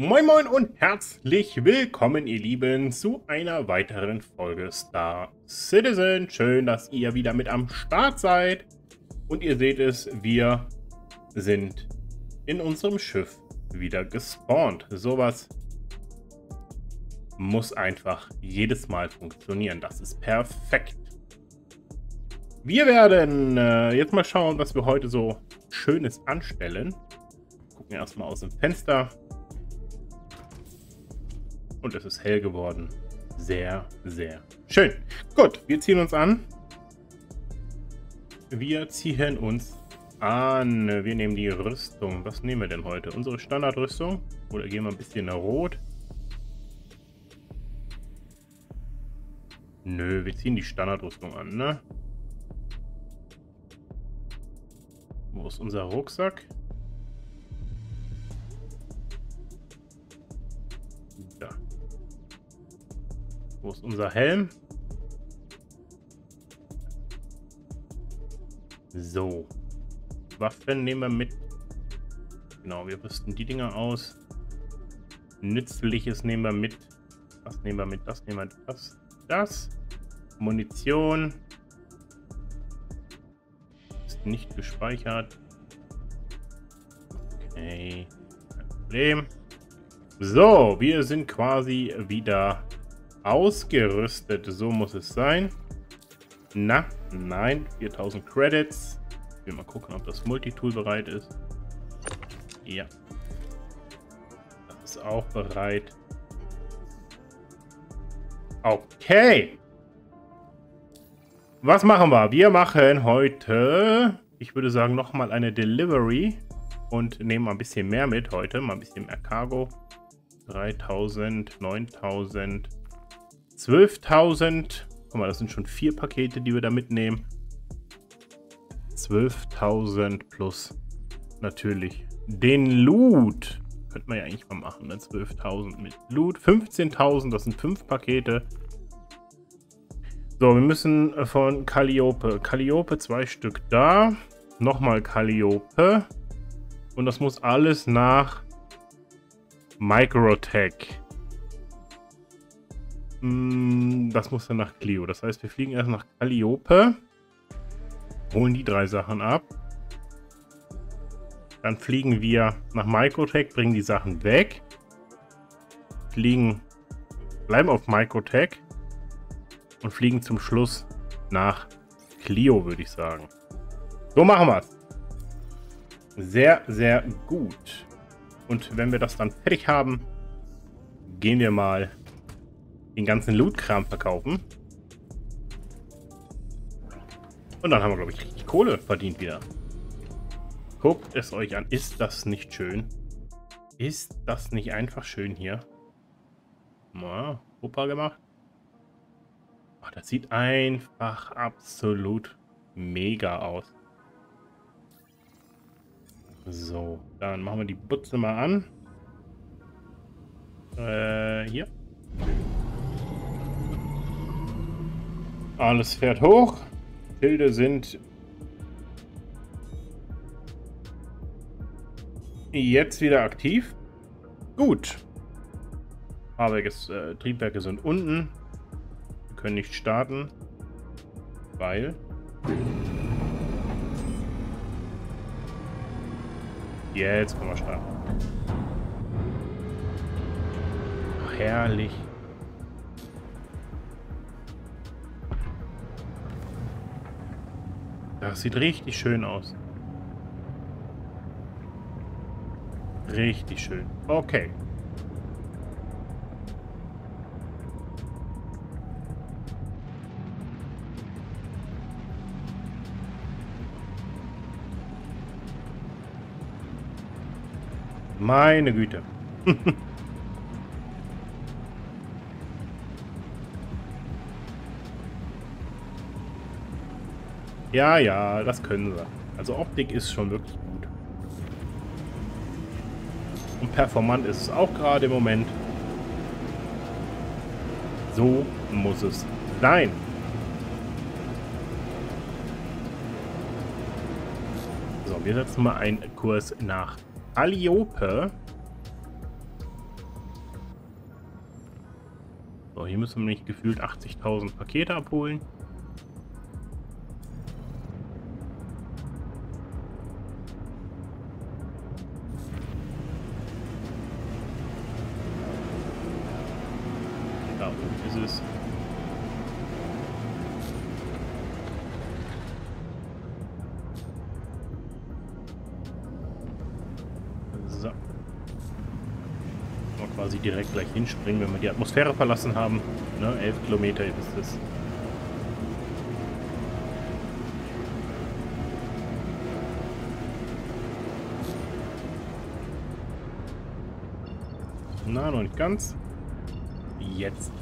Moin Moin und herzlich willkommen, ihr Lieben, zu einer weiteren Folge Star Citizen. Schön, dass ihr wieder mit am Start seid. Und ihr seht es, wir sind in unserem Schiff wieder gespawnt. Sowas muss einfach jedes Mal funktionieren. Das ist perfekt. Wir werden äh, jetzt mal schauen, was wir heute so Schönes anstellen. Gucken erstmal aus dem Fenster. Und es ist hell geworden. Sehr, sehr schön. Gut, wir ziehen uns an. Wir ziehen uns an. Wir nehmen die Rüstung. Was nehmen wir denn heute? Unsere Standardrüstung? Oder gehen wir ein bisschen rot? Nö, wir ziehen die Standardrüstung an, ne? Wo ist unser Rucksack? Wo ist unser Helm? So. Waffen nehmen wir mit. Genau, wir rüsten die Dinger aus. Nützliches nehmen wir mit. Das nehmen wir mit, das nehmen wir mit, das, das. Munition nicht gespeichert. Okay, kein Problem. So, wir sind quasi wieder ausgerüstet. So muss es sein. Na, nein, 4000 Credits. Ich will mal gucken, ob das Multitool bereit ist. Ja. Das ist auch bereit. Okay. Was machen wir? Wir machen heute, ich würde sagen, nochmal eine Delivery und nehmen mal ein bisschen mehr mit heute, mal ein bisschen mehr Cargo. 3000, 9000, 12.000. Guck mal, das sind schon vier Pakete, die wir da mitnehmen. 12.000 plus natürlich den Loot. Könnte man ja eigentlich mal machen, ne? 12.000 mit Loot. 15.000, das sind fünf Pakete. So, wir müssen äh, von Calliope. Calliope zwei Stück da. Nochmal Calliope. Und das muss alles nach Microtech. Das muss dann nach Clio. Das heißt, wir fliegen erst nach Calliope. Holen die drei Sachen ab. Dann fliegen wir nach Microtech, bringen die Sachen weg. Fliegen, bleiben auf Microtech und fliegen zum Schluss nach Clio, würde ich sagen. So machen wir es. Sehr, sehr gut. Und wenn wir das dann fertig haben, gehen wir mal den ganzen Loot-Kram verkaufen. Und dann haben wir, glaube ich, richtig Kohle verdient wieder. Guckt es euch an. Ist das nicht schön? Ist das nicht einfach schön hier? Mal, Opa gemacht. Oh, das sieht einfach absolut mega aus. So, dann machen wir die Butze mal an. Äh, hier. Alles fährt hoch. Schilde sind jetzt wieder aktiv. Gut. Fahrwerkes, äh, Triebwerke sind unten können nicht starten, weil... Jetzt können wir starten. Herrlich. Das sieht richtig schön aus. Richtig schön. Okay. Meine Güte. Ja, ja, das können sie. Also Optik ist schon wirklich gut. Und performant ist es auch gerade im Moment. So muss es sein. So, wir setzen mal einen Kurs nach Aliope. So, hier müssen wir nicht gefühlt 80.000 Pakete abholen. Direkt gleich hinspringen, wenn wir die Atmosphäre verlassen haben. Ne, 11 Kilometer ist es. Na, noch nicht ganz. Jetzt.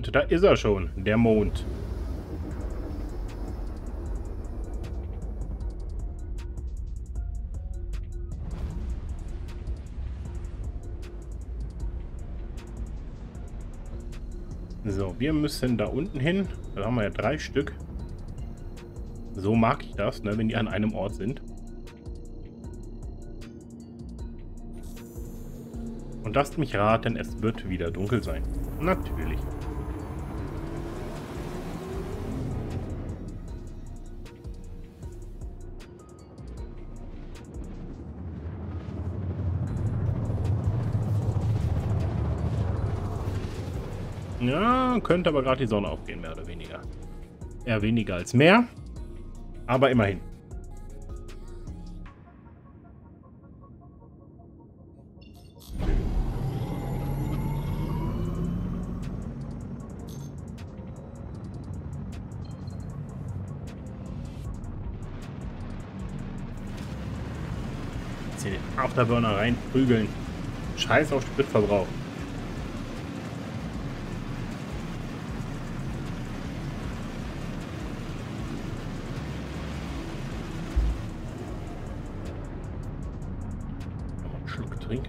Und da ist er schon, der Mond. So, wir müssen da unten hin. Da haben wir ja drei Stück. So mag ich das, ne, wenn die an einem Ort sind. Und lasst mich raten, es wird wieder dunkel sein. Natürlich. Ja, könnte aber gerade die Sonne aufgehen, mehr oder weniger. Eher weniger als mehr. Aber immerhin. Jetzt hier den Afterburner reinprügeln. Scheiß auf Spritverbrauch.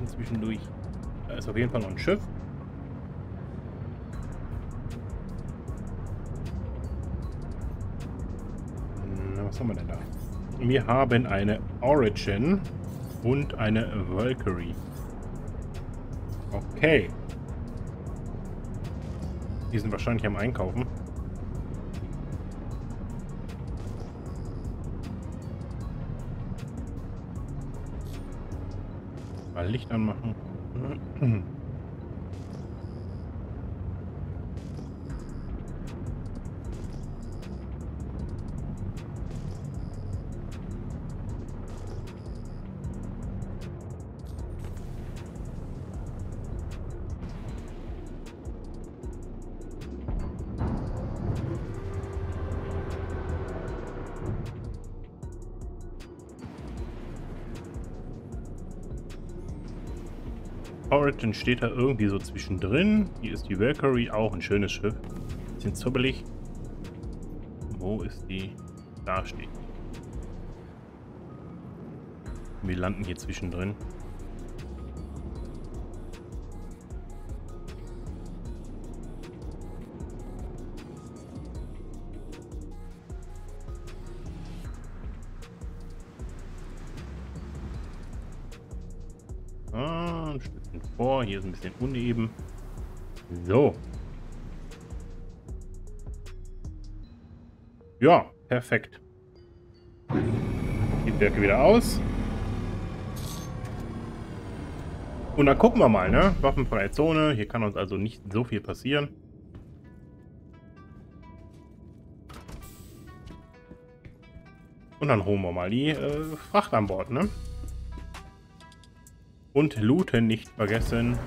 Trinken zwischendurch. Da ist auf jeden Fall noch ein Schiff. Na, was haben wir denn da? Wir haben eine Origin und eine Valkyrie. Okay. Die sind wahrscheinlich am Einkaufen. Mal Licht anmachen. Origin steht da irgendwie so zwischendrin. Hier ist die Valkyrie, auch ein schönes Schiff. Bisschen zubbelig. Wo ist die? Da steht. Wir landen hier zwischendrin. Ein bisschen uneben. So. Ja, perfekt. Die Werke wieder aus. Und dann gucken wir mal, ne? Waffenfreie Zone. Hier kann uns also nicht so viel passieren. Und dann holen wir mal die äh, Fracht an Bord, ne? Und looten nicht vergessen.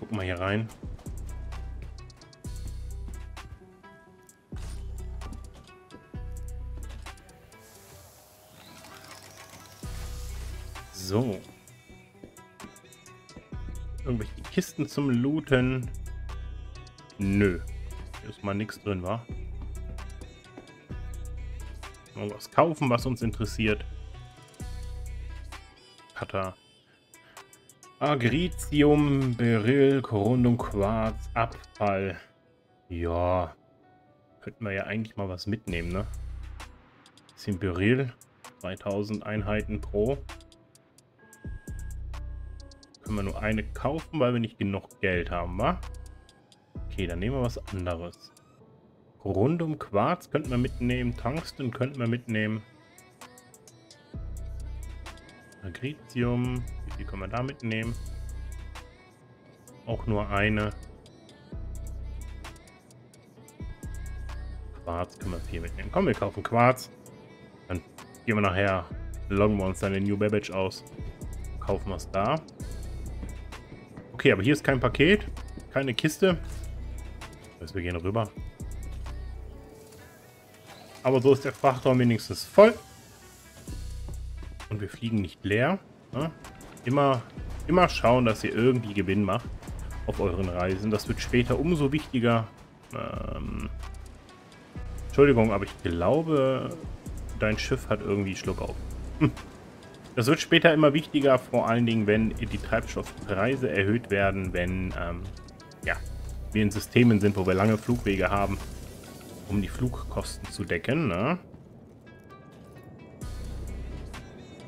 Gucken wir hier rein. Zum Looten. Nö. Ist mal nichts drin, wa? Mal was kaufen, was uns interessiert. Cutter. Agritium, Beryl, Corundum, Quarz, Abfall. Ja. Könnten wir ja eigentlich mal was mitnehmen, ne? Bisschen Beryl. 2000 Einheiten pro. Können wir nur eine kaufen, weil wir nicht genug Geld haben, wa? Okay, dann nehmen wir was anderes. Corundum, Quarz könnten wir mitnehmen. Tungsten könnten wir mitnehmen. Agritium. Wie viel können wir da mitnehmen? Auch nur eine. Quarz können wir viel mitnehmen. Komm, wir kaufen Quarz. Dann gehen wir nachher, loggen wir uns dann in New Babbage aus. Kaufen wir es da. Okay, aber hier ist kein Paket. Keine Kiste. Heißt, wir gehen rüber. Aber so ist der Frachtraum wenigstens voll. Und wir fliegen nicht leer. Ja? Immer, immer schauen, dass ihr irgendwie Gewinn macht auf euren Reisen. Das wird später umso wichtiger. Ähm, Entschuldigung, aber ich glaube, dein Schiff hat irgendwie Schluck auf. Hm. Das wird später immer wichtiger, vor allen Dingen, wenn die Treibstoffpreise erhöht werden, wenn ähm, ja, wir in Systemen sind, wo wir lange Flugwege haben, um die Flugkosten zu decken. Ne?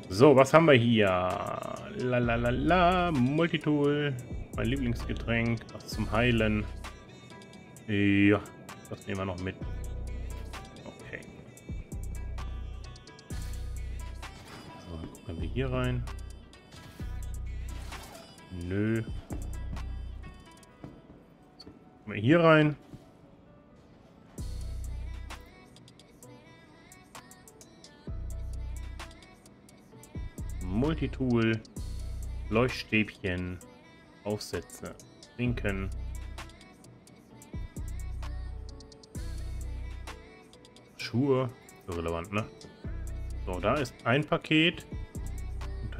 So, was haben wir hier? La la la la, Multitool, mein Lieblingsgetränk, was zum Heilen. Ja, das nehmen wir noch mit. Hier rein. Nö. Wir hier rein. Multitool, Leuchtstäbchen, Aufsätze, Trinken. Schuhe, irrelevant, ne? So, da ist ein Paket.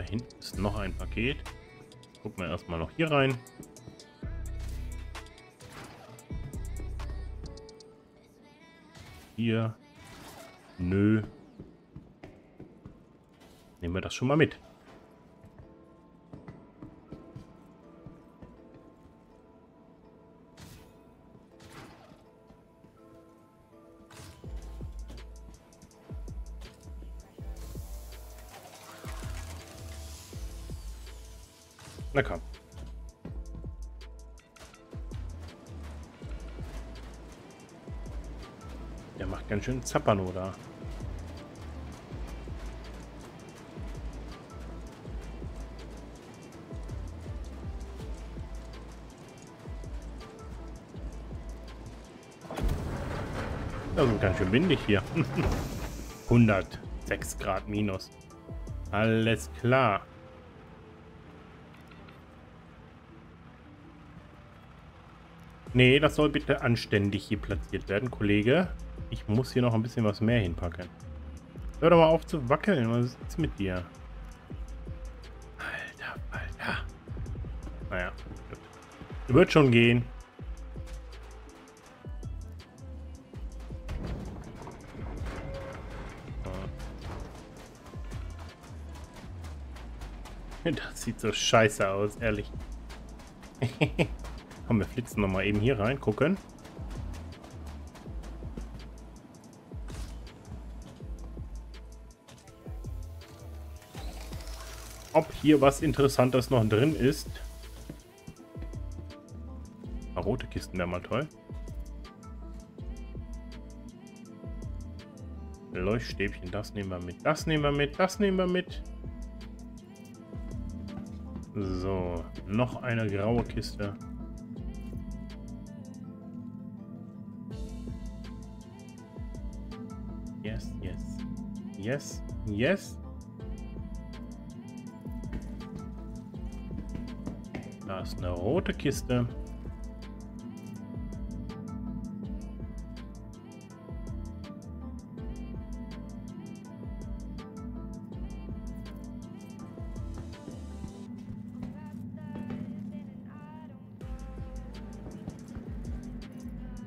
Da hinten ist noch ein Paket. Gucken wir erstmal noch hier rein. Hier. Nö. Nehmen wir das schon mal mit. Na komm. Der macht ganz schön Zappano da. Das ist ganz schön windig hier. 106 Grad minus. Alles klar. Nee, das soll bitte anständig hier platziert werden, Kollege. Ich muss hier noch ein bisschen was mehr hinpacken. Hör doch mal auf zu wackeln. Was ist mit dir? Alter, Alter. Naja. Wird schon gehen. Das sieht so scheiße aus, ehrlich. Komm, wir flitzen nochmal eben hier rein, gucken. Ob hier was Interessantes noch drin ist. Ah, rote Kisten wäre mal toll. Leuchtstäbchen, das nehmen wir mit. Das nehmen wir mit. Das nehmen wir mit. So, noch eine graue Kiste. Yes. Yes. Da ist eine rote Kiste.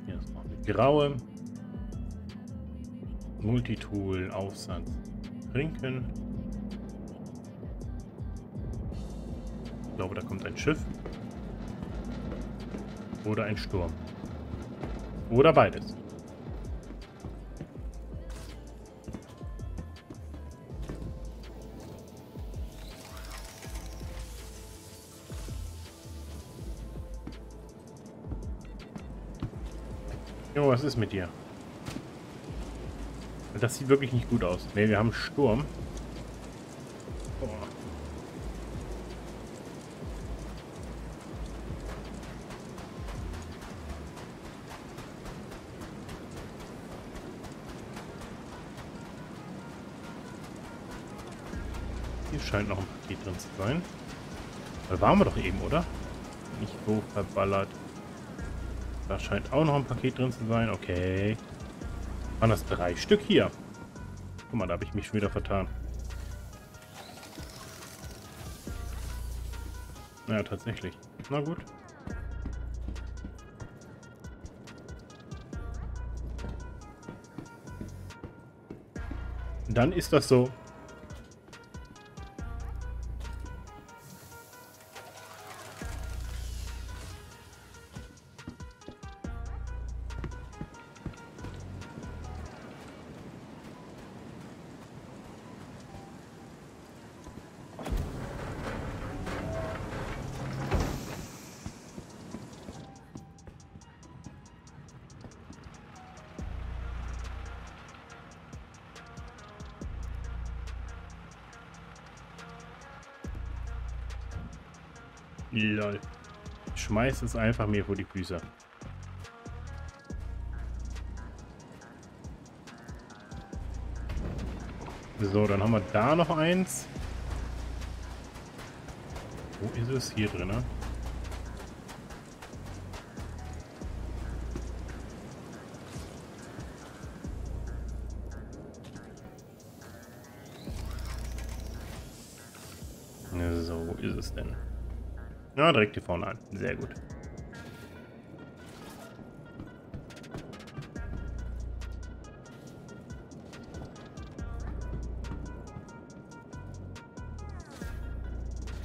Hier ist noch eine graue. Multitool, Aufsatz, Trinken. Ich glaube, da kommt ein Schiff. Oder ein Sturm. Oder beides. Jo, was ist mit dir? Das sieht wirklich nicht gut aus. Ne, wir haben Sturm. Hier scheint noch ein Paket drin zu sein. Da waren wir doch eben, oder? Nicht so verballert. Da scheint auch noch ein Paket drin zu sein. Okay. Waren das drei Stück hier? Guck mal, da habe ich mich schon wieder vertan. Ja, tatsächlich. Na gut. Dann ist das so. Schmeiß einfach mir vor die Füße. So, dann haben wir da noch eins. Wo ist es? Hier drin, ne? Ja, direkt hier vorne an. Sehr gut.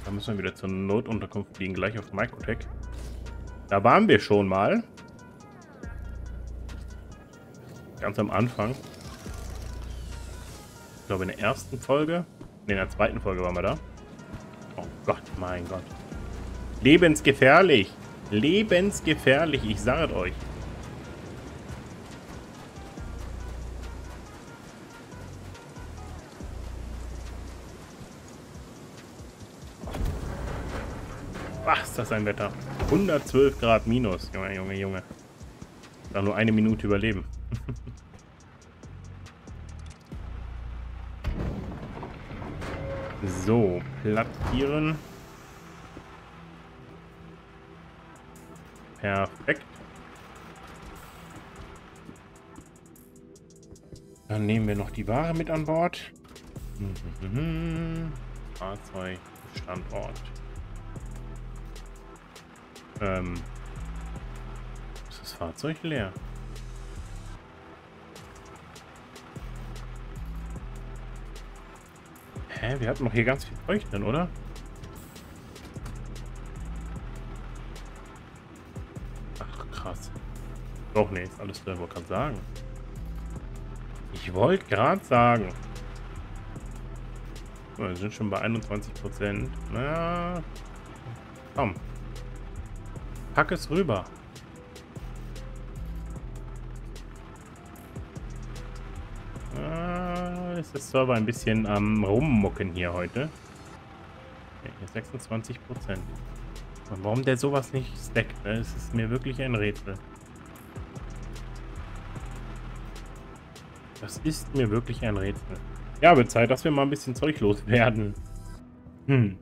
Da müssen wir wieder zur Notunterkunft fliegen, gleich auf Microtech. Da waren wir schon mal. Ganz am Anfang. Ich glaube in der ersten Folge. Ne, in der zweiten Folge waren wir da. Oh Gott, mein Gott. Lebensgefährlich. Lebensgefährlich, ich sage euch. Was ist das ein Wetter? 112 Grad minus. Junge, Junge, Junge. Da nur eine Minute überleben. so, plattieren. Perfekt. Dann nehmen wir noch die Ware mit an Bord. Fahrzeug, Standort. Ähm, ist das Fahrzeug leer? Hä? Wir hatten noch hier ganz viel drin, oder? Doch, nee, ist alles drin, wollte gerade sagen. Ich wollte gerade sagen. wir sind schon bei 21 Prozent. Na, komm. Pack es rüber. Ah, ist das Server ein bisschen am Rummucken hier heute. Okay, 26 Prozent. Warum der sowas nicht stackt, ne? Das ist mir wirklich ein Rätsel. Das ist mir wirklich ein Rätsel. Ja, wird Zeit, dass wir mal ein bisschen Zeug loswerden. Hm.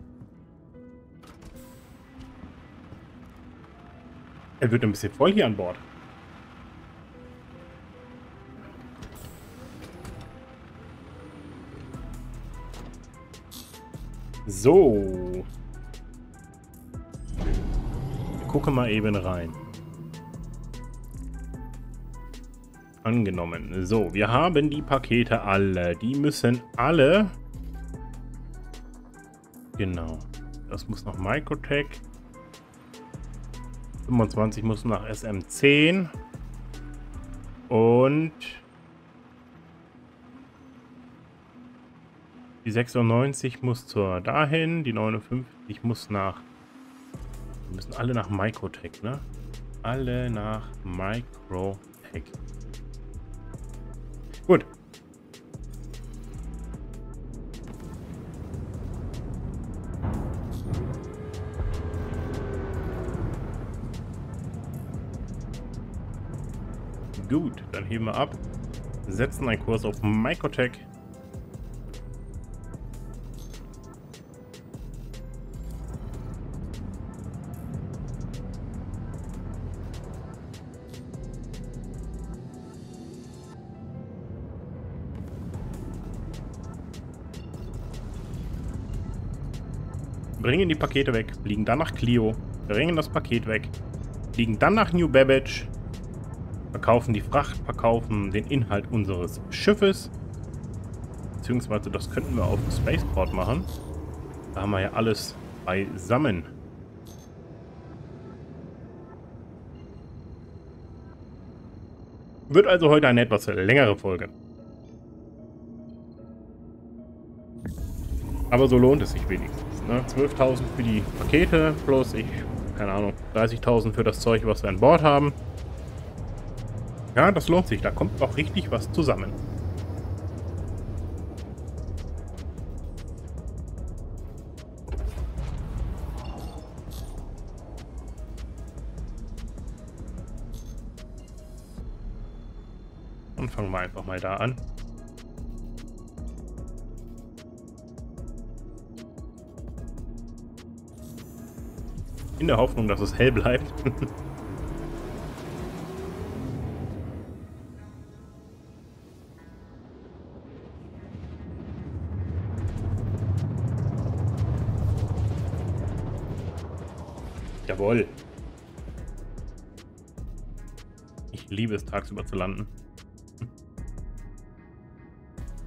Er wird ein bisschen voll hier an Bord. So. Wir gucken mal eben rein. Angenommen. So, wir haben die Pakete alle. Die müssen alle... Genau. Das muss nach Microtech. 25 muss nach SM10. Und... Die 96 muss zur dahin. Die 59 muss nach... Die müssen alle nach Microtech, ne? Alle nach Microtech. Gut. Gut, dann heben wir ab, setzen einen Kurs auf Microtech bringen die Pakete weg, fliegen dann nach Clio, bringen das Paket weg, fliegen dann nach New Babbage, verkaufen die Fracht, verkaufen den Inhalt unseres Schiffes, beziehungsweise das könnten wir auf dem Spaceport machen. Da haben wir ja alles beisammen. Wird also heute eine etwas längere Folge. Aber so lohnt es sich wenigstens. Ne? 12.000 für die Pakete plus ich, keine Ahnung, 30.000 für das Zeug, was wir an Bord haben. Ja, das lohnt sich. Da kommt auch richtig was zusammen. Und fangen wir einfach mal da an. In der Hoffnung, dass es hell bleibt. Jawohl. Ich liebe es, tagsüber zu landen.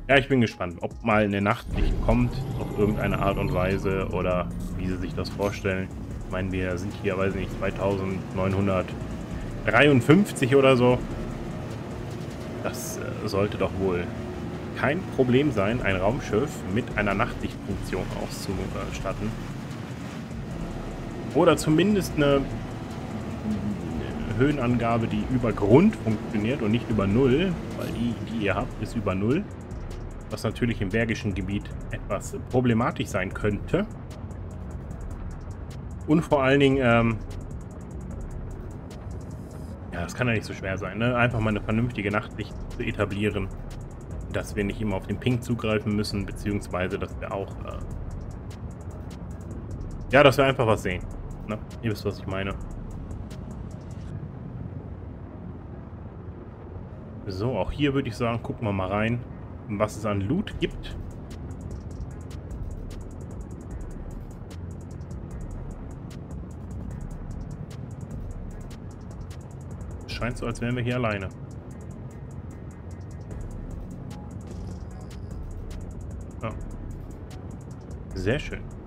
Ja, ich bin gespannt, ob mal eine Nachtlicht kommt, auf irgendeine Art und Weise oder wie sie sich das vorstellen. Ich meine, wir sind hier, weiß ich nicht, 2953 oder so. Das äh, sollte doch wohl kein Problem sein, ein Raumschiff mit einer Nachtsichtfunktion auszustatten. Oder zumindest eine Höhenangabe, die über Grund funktioniert und nicht über Null, weil die, die ihr habt, ist über Null. Was natürlich im bergischen Gebiet etwas problematisch sein könnte. Und vor allen Dingen, ähm, ja, das kann ja nicht so schwer sein, ne? Einfach mal eine vernünftige Nachtsicht zu etablieren. Dass wir nicht immer auf den Ping zugreifen müssen, beziehungsweise, dass wir auch, äh, ja, dass wir einfach was sehen. Ne? Ihr wisst, was ich meine. So, auch hier würde ich sagen, gucken wir mal rein, was es an Loot gibt. Scheint so, als wären wir hier alleine. Ja. Sehr schön.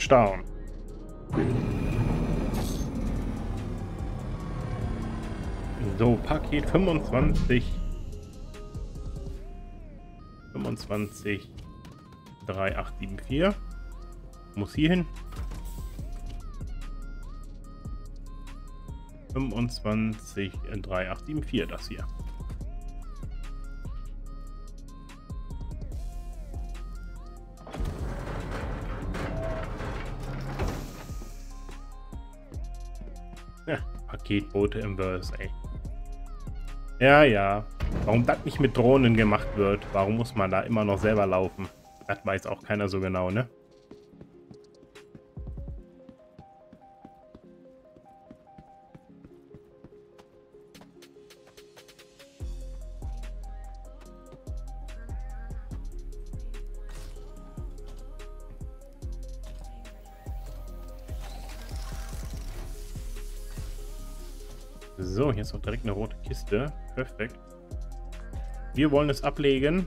Touchdown. So, Paket 25. 25. 3874. Muss hier hin. 25 3874, das hier. Paketboote im Verse, ey. Ja, ja. Warum das nicht mit Drohnen gemacht wird, warum muss man da immer noch selber laufen? Das weiß auch keiner so genau, ne? Ist auch direkt eine rote Kiste. Perfekt. Wir wollen es ablegen.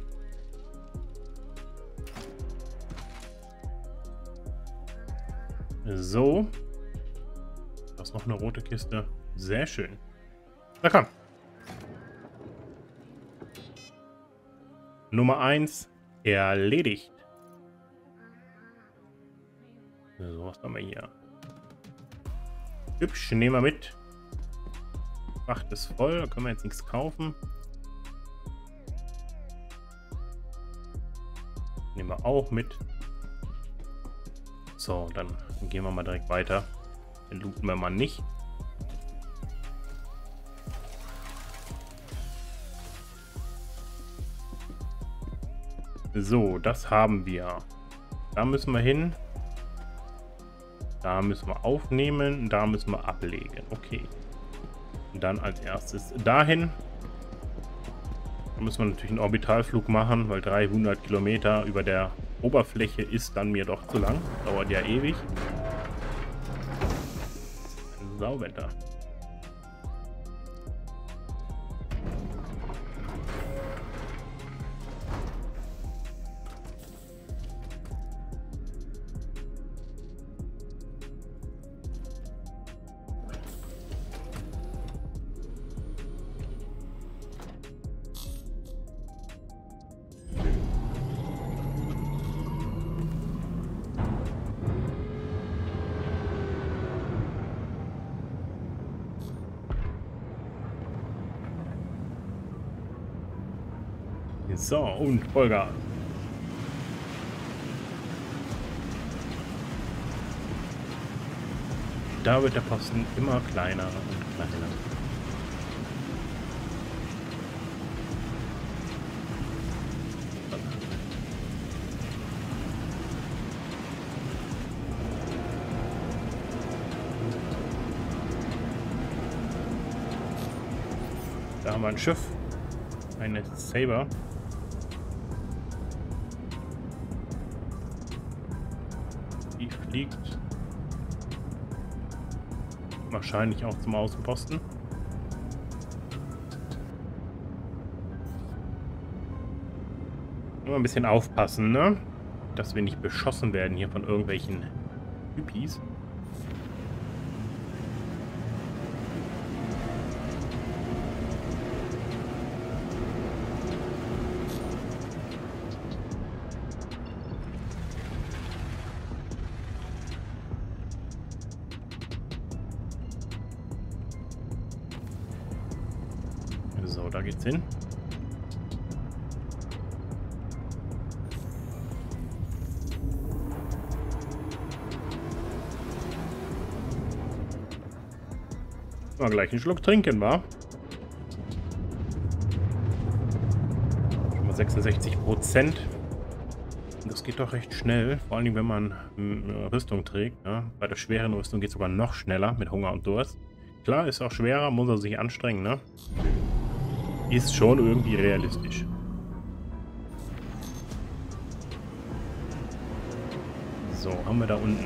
So. Da ist noch eine rote Kiste. Sehr schön. Na komm. Nummer 1 erledigt. So, was haben wir hier? Hübsch, nehmen wir mit. Fracht ist voll, da können wir jetzt nichts kaufen. Nehmen wir auch mit. So, dann gehen wir mal direkt weiter. Den looten wir mal nicht. So, das haben wir. Da müssen wir hin. Da müssen wir aufnehmen. Da müssen wir ablegen. Okay. Dann als erstes dahin. Da müssen wir natürlich einen Orbitalflug machen, weil 300 Kilometer über der Oberfläche ist dann mir doch zu lang. Dauert ja ewig. Sauwetter. So, und Vollgas. Da wird der Posten immer kleiner und kleiner. Da haben wir ein Schiff. Eine Saber. Fliegt. Wahrscheinlich auch zum Außenposten. Immer ein bisschen aufpassen, ne? Dass wir nicht beschossen werden hier von irgendwelchen Typis. Gleich einen Schluck trinken, war. Schon mal 66 Prozent. Das geht doch recht schnell, vor allem wenn man eine Rüstung trägt. Ne? Bei der schweren Rüstung geht es sogar noch schneller mit Hunger und Durst. Klar, ist auch schwerer, muss er sich anstrengen, ne? ist schon irgendwie realistisch. So, haben wir da unten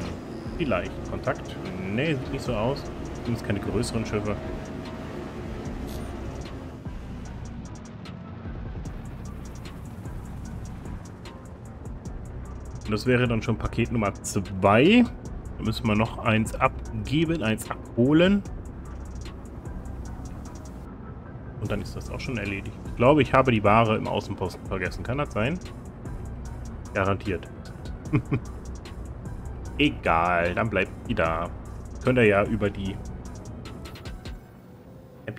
vielleicht Kontakt? Ne, sieht nicht so aus. Sind keine größeren Schiffe. Und das wäre dann schon Paket Nummer 2. Da müssen wir noch eins abgeben, eins abholen. Und dann ist das auch schon erledigt. Ich glaube, ich habe die Ware im Außenposten vergessen. Kann das sein? Garantiert. Egal, dann bleibt die da. Könnt ihr ja über die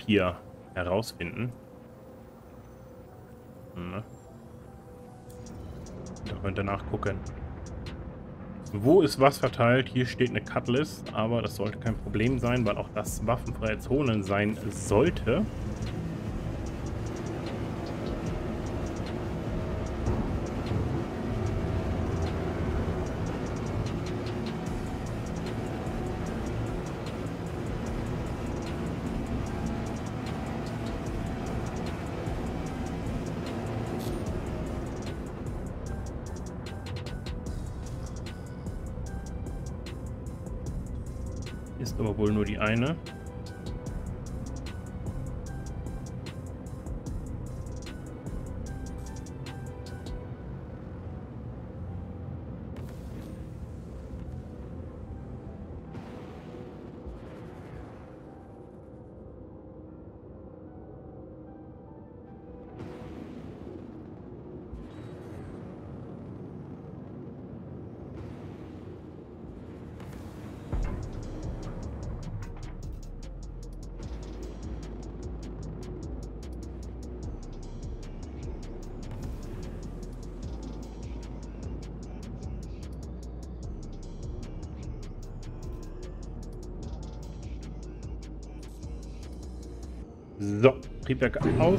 hier herausfinden. Ne? Da könnt ihr nachgucken. Wo ist was verteilt? Hier steht eine Cutlass, aber das sollte kein Problem sein, weil auch das waffenfreie Zonen sein sollte. Wohl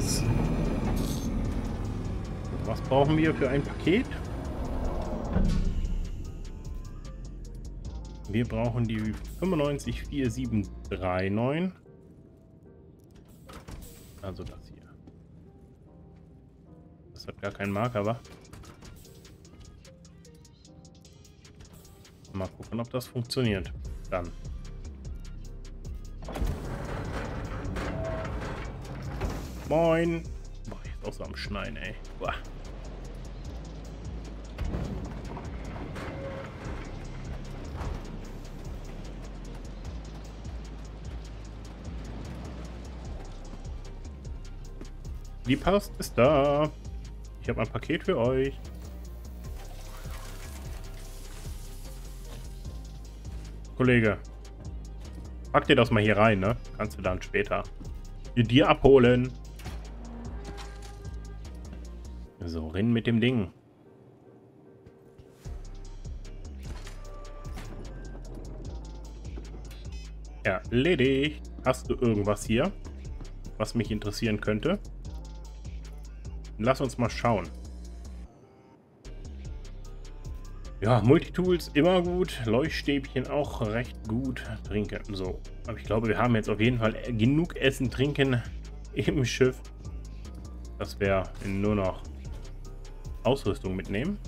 Triebwerke aus. Was brauchen wir für ein Paket? Wir brauchen die 954739. Also das hier. Das hat gar keinen Marker, aber. Mal gucken, ob das funktioniert. Dann. Moin. Boah, jetzt auch so am Schneien, ey. Boah. Die Post ist da. Ich habe ein Paket für euch. Kollege. Pack dir das mal hier rein, ne? Kannst du dann später dir abholen. Rennen mit dem Ding. Erledigt. Hast du irgendwas hier, was mich interessieren könnte? Lass uns mal schauen. Ja, Multitools immer gut. Leuchtstäbchen auch recht gut. Trinken, so. Aber ich glaube, wir haben jetzt auf jeden Fall genug Essen, Trinken im Schiff. Das wäre nur noch Ausrüstung mitnehmen.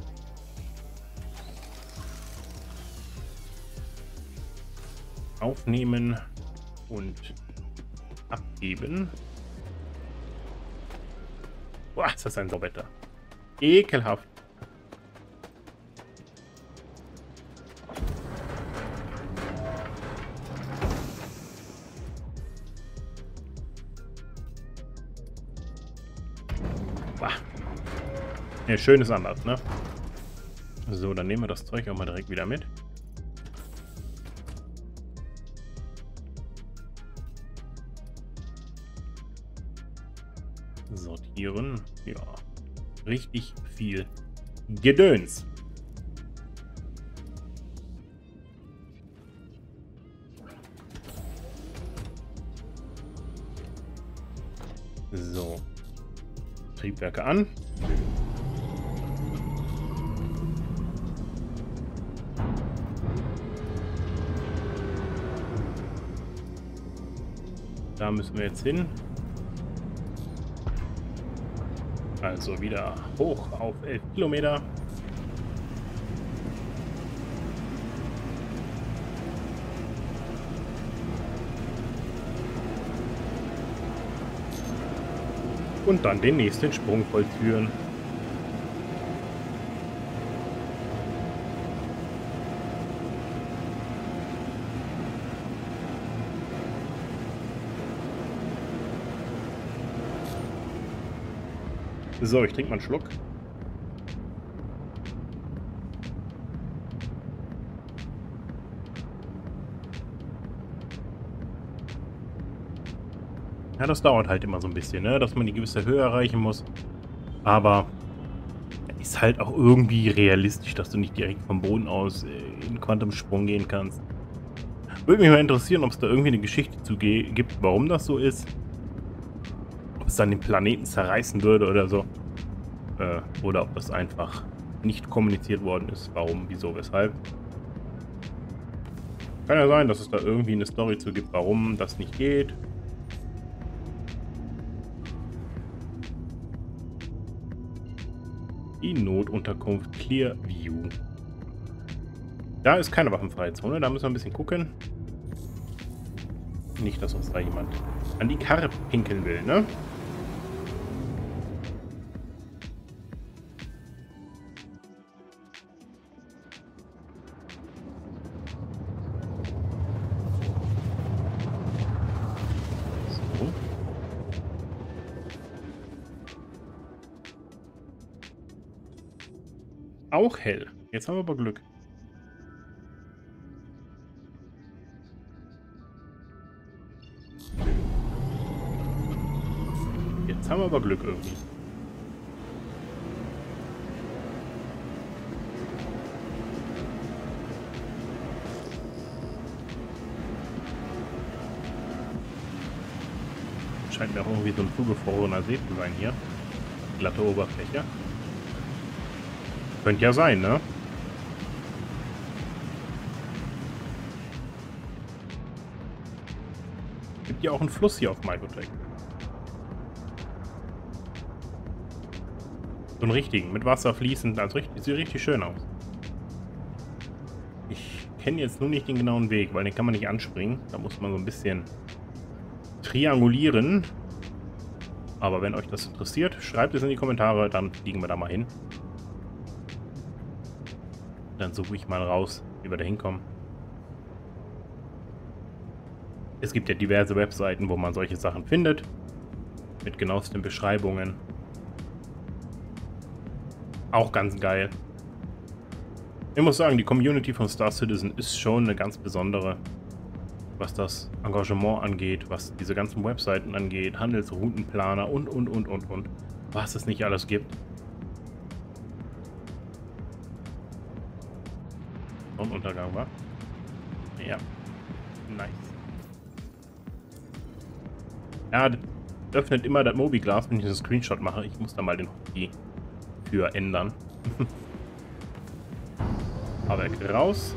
Aufnehmen und abgeben. Boah, ist das ein Sauwetter. Ekelhaft. Schön ist anders, ne? So, dann nehmen wir das Zeug auch mal direkt wieder mit. Sortieren. Ja. Richtig viel Gedöns. So. Triebwerke an. Da müssen wir jetzt hin. Also wieder hoch auf 11 Kilometer. Und dann den nächsten Sprung vollführen. So, ich trinke mal einen Schluck. Ja, das dauert halt immer so ein bisschen, ne? Dass man die gewisse Höhe erreichen muss. Aber ist halt auch irgendwie realistisch, dass du nicht direkt vom Boden aus äh, in Quantumsprung gehen kannst. Würde mich mal interessieren, ob es da irgendwie eine Geschichte zu gibt, warum das so ist. Dann den Planeten zerreißen würde oder so. Äh, oder ob das einfach nicht kommuniziert worden ist. Warum, wieso, weshalb. Kann ja sein, dass es da irgendwie eine Story zu gibt, warum das nicht geht. Die Notunterkunft Clearview. Da ist keine waffenfreie Zone, da müssen wir ein bisschen gucken. Nicht, dass uns da jemand an die Karre pinkeln will, ne? Auch hell. Jetzt haben wir aber Glück. Jetzt haben wir aber Glück irgendwie. Scheint mir auch irgendwie so ein zugefrorener See zu sein hier. Glatte Oberfläche. Könnte ja sein, ne? Gibt ja auch einen Fluss hier auf Microtech. So einen richtigen, mit Wasser fließend. Also richtig, sieht richtig schön aus. Ich kenne jetzt nur nicht den genauen Weg, weil den kann man nicht anspringen. Da muss man so ein bisschen triangulieren. Aber wenn euch das interessiert, schreibt es in die Kommentare, dann fliegen wir da mal hin. Dann suche ich mal raus, wie wir da hinkommen. Es gibt ja diverse Webseiten, wo man solche Sachen findet. Mit genauesten Beschreibungen. Auch ganz geil. Ich muss sagen, die Community von Star Citizen ist schon eine ganz besondere, was das Engagement angeht, was diese ganzen Webseiten angeht, Handelsroutenplaner und, und, und, und, und. Was es nicht alles gibt. Sonnenuntergang war. Ja. Nice. Ja, öffnet immer das Mobiglas, wenn ich einen Screenshot mache. Ich muss da mal den Hotkey für ändern. Aber raus.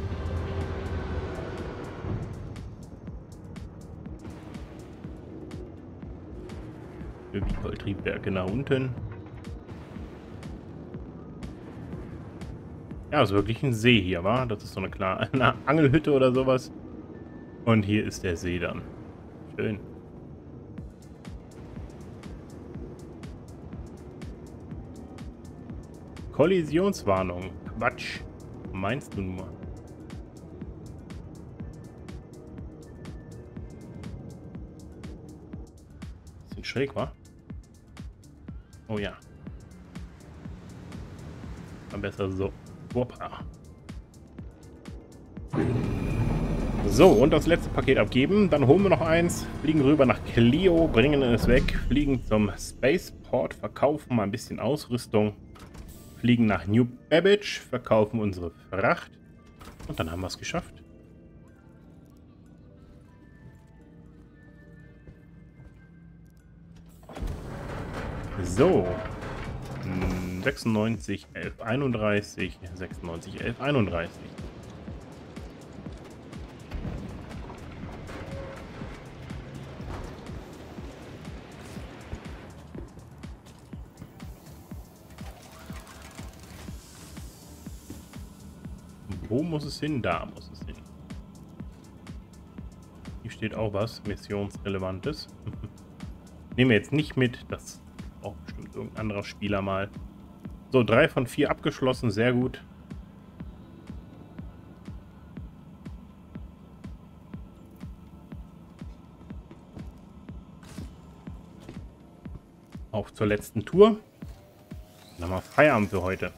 Triebwerke nach unten. Ja, ist wirklich ein See hier, wa? Das ist so eine kleine Angelhütte oder sowas. Und hier ist der See dann. Schön. Kollisionswarnung. Quatsch. Meinst du nur? Bisschen schräg, wa? Oh ja. Am besser so. Wuppa. So, und das letzte Paket abgeben. Dann holen wir noch eins, fliegen rüber nach Clio, bringen es weg, fliegen zum Spaceport, verkaufen mal ein bisschen Ausrüstung, fliegen nach New Babbage, verkaufen unsere Fracht und dann haben wir es geschafft. So, 96, 11, 31, 96, 11, 31. Wo muss es hin? Da muss es hin. Hier steht auch was Missionsrelevantes. Nehmen wir jetzt nicht mit, das auch bestimmt irgendein anderer Spieler mal. So, drei von vier abgeschlossen, sehr gut. Auf zur letzten Tour. Dann haben wir Feierabend für heute.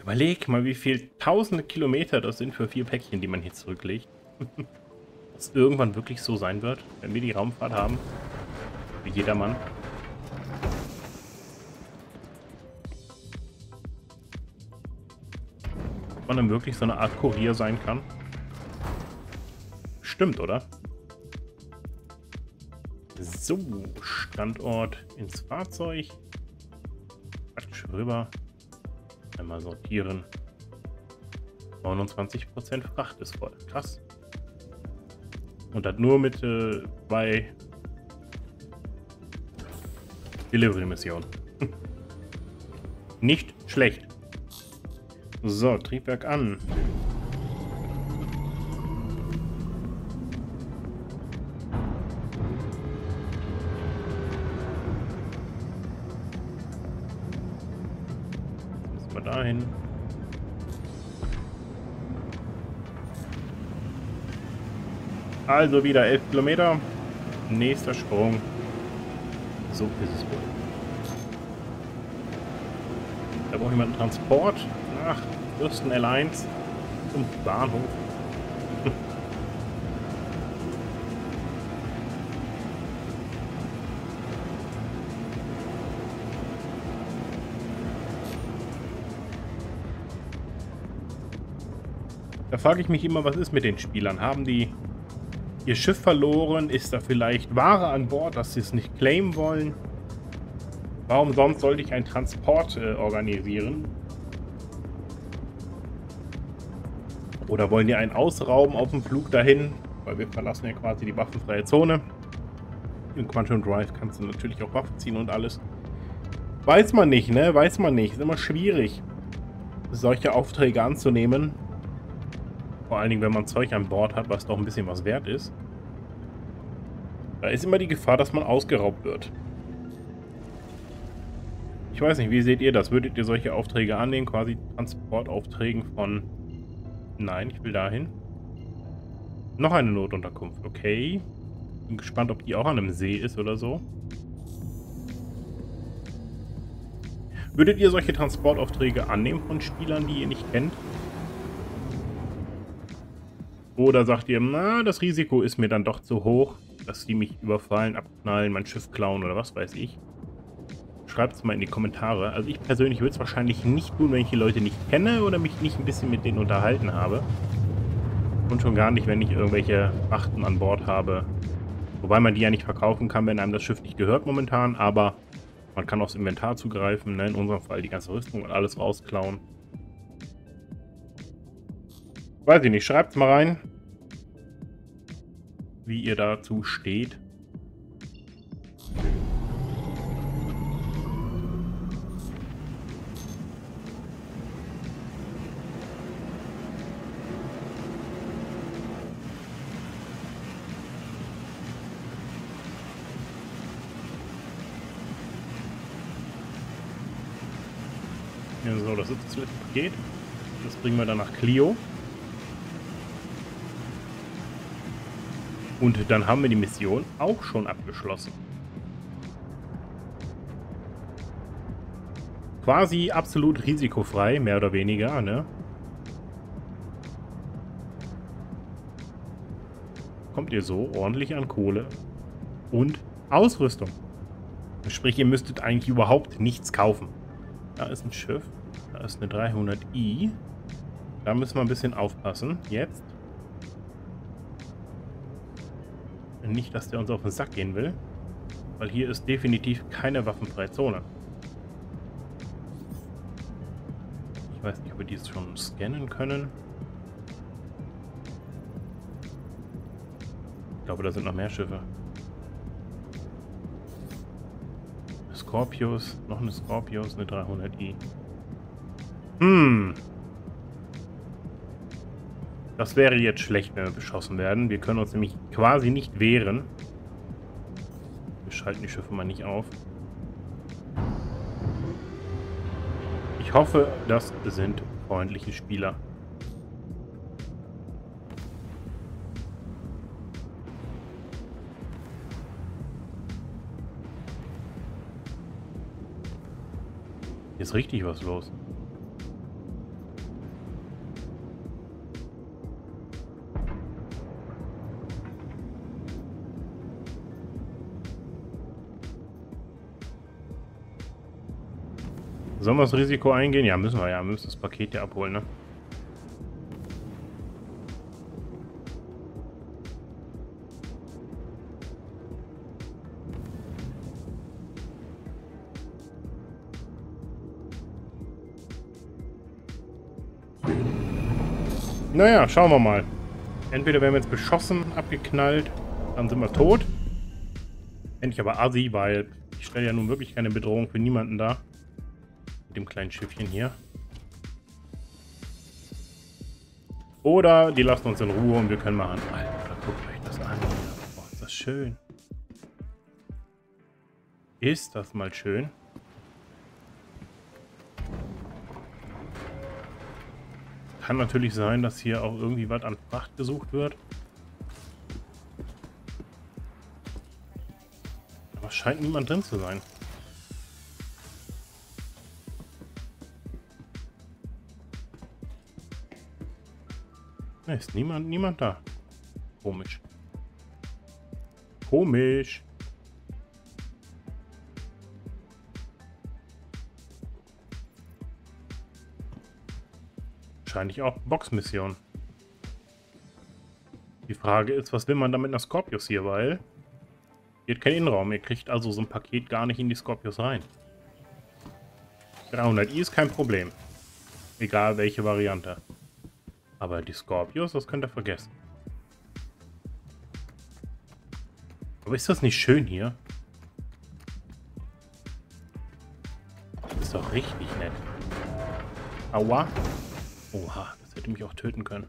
Überleg mal, wie viel tausende Kilometer das sind für vier Päckchen, die man hier zurücklegt. es irgendwann wirklich so sein wird, wenn wir die Raumfahrt haben, wie jedermann. Man dann wirklich so eine Art Kurier sein kann. Stimmt, oder? So, Standort ins Fahrzeug. Quatsch, rüber. Einmal sortieren. 29% Fracht ist voll. Krass. Und das nur mit äh, zwei Delivery-Missionen. Nicht schlecht. So, Triebwerk an. Wir dahin. Also wieder 11 Kilometer. Nächster Sprung. So ist es wohl. Da braucht jemand einen Transport nach Fürsten L1 zum Bahnhof. Da frage ich mich immer, was ist mit den Spielern? Haben die ihr Schiff verloren? Ist da vielleicht Ware an Bord, dass sie es nicht claimen wollen? Warum sonst sollte ich einen Transport äh, organisieren? Oder wollen die einen ausrauben auf dem Flug dahin? Weil wir verlassen ja quasi die waffenfreie Zone. In Quantum Drive kannst du natürlich auch Waffen ziehen und alles. Weiß man nicht, ne? Weiß man nicht. Ist immer schwierig, solche Aufträge anzunehmen. Vor allen Dingen, wenn man Zeug an Bord hat, was doch ein bisschen was wert ist. Da ist immer die Gefahr, dass man ausgeraubt wird. Ich weiß nicht, wie seht ihr das? Würdet ihr solche Aufträge annehmen? Quasi Transportaufträgen von Nein, ich will dahin. Noch eine Notunterkunft, okay. Bin gespannt, ob die auch an einem See ist oder so. Würdet ihr solche Transportaufträge annehmen von Spielern, die ihr nicht kennt? Oder sagt ihr, na, das Risiko ist mir dann doch zu hoch, dass die mich überfallen, abknallen, mein Schiff klauen oder was weiß ich? Schreibt es mal in die Kommentare. Also ich persönlich würde es wahrscheinlich nicht tun, wenn ich die Leute nicht kenne oder mich nicht ein bisschen mit denen unterhalten habe. Und schon gar nicht, wenn ich irgendwelche Achten an Bord habe. Wobei man die ja nicht verkaufen kann, wenn einem das Schiff nicht gehört momentan. Aber man kann aufs Inventar zugreifen. Ne? In unserem Fall die ganze Rüstung und alles rausklauen. Weiß ich nicht. Schreibt es mal rein, wie ihr dazu steht. Ja, so, das ist das letzte Paket. Das bringen wir dann nach Clio. Und dann haben wir die Mission auch schon abgeschlossen. Quasi absolut risikofrei, mehr oder weniger, ne? Kommt ihr so ordentlich an Kohle und Ausrüstung. Sprich, ihr müsstet eigentlich überhaupt nichts kaufen. Da ist ein Schiff. Da ist eine 300i. Da müssen wir ein bisschen aufpassen. Jetzt. Nicht, dass der uns auf den Sack gehen will. Weil hier ist definitiv keine waffenfreie Zone. Ich weiß nicht, ob wir dies schon scannen können. Ich glaube, da sind noch mehr Schiffe. Scorpius, noch eine Scorpius, eine 300i. Hm. Das wäre jetzt schlecht, wenn wir beschossen werden. Wir können uns nämlich quasi nicht wehren. Wir schalten die Schiffe mal nicht auf. Ich hoffe, das sind freundliche Spieler. Hier ist richtig was los. Sollen wir das Risiko eingehen? Ja, müssen wir ja. Wir müssen das Paket ja abholen, ne? Naja, schauen wir mal. Entweder werden wir jetzt beschossen, abgeknallt, dann sind wir tot. Endlich aber assi, weil ich stelle ja nun wirklich keine Bedrohung für niemanden dar. Mit dem kleinen Schiffchen hier. Oder die lassen uns in Ruhe und wir können mal an. Alter, guckt euch das an. Boah, ist das schön. Ist das mal schön. Kann natürlich sein, dass hier auch irgendwie was an Fracht gesucht wird. Aber scheint niemand drin zu sein. Ist niemand, niemand da. Komisch. Komisch. Wahrscheinlich auch Boxmission. Die Frage ist, was will man damit nach Scorpius hier, weil hat kein Innenraum. Ihr kriegt also so ein Paket gar nicht in die Scorpius rein. 300i ist kein Problem. Egal welche Variante. Aber die Scorpius, das könnt ihr vergessen. Aber ist das nicht schön hier? Das ist doch richtig nett. Aua. Oha, das hätte mich auch töten können.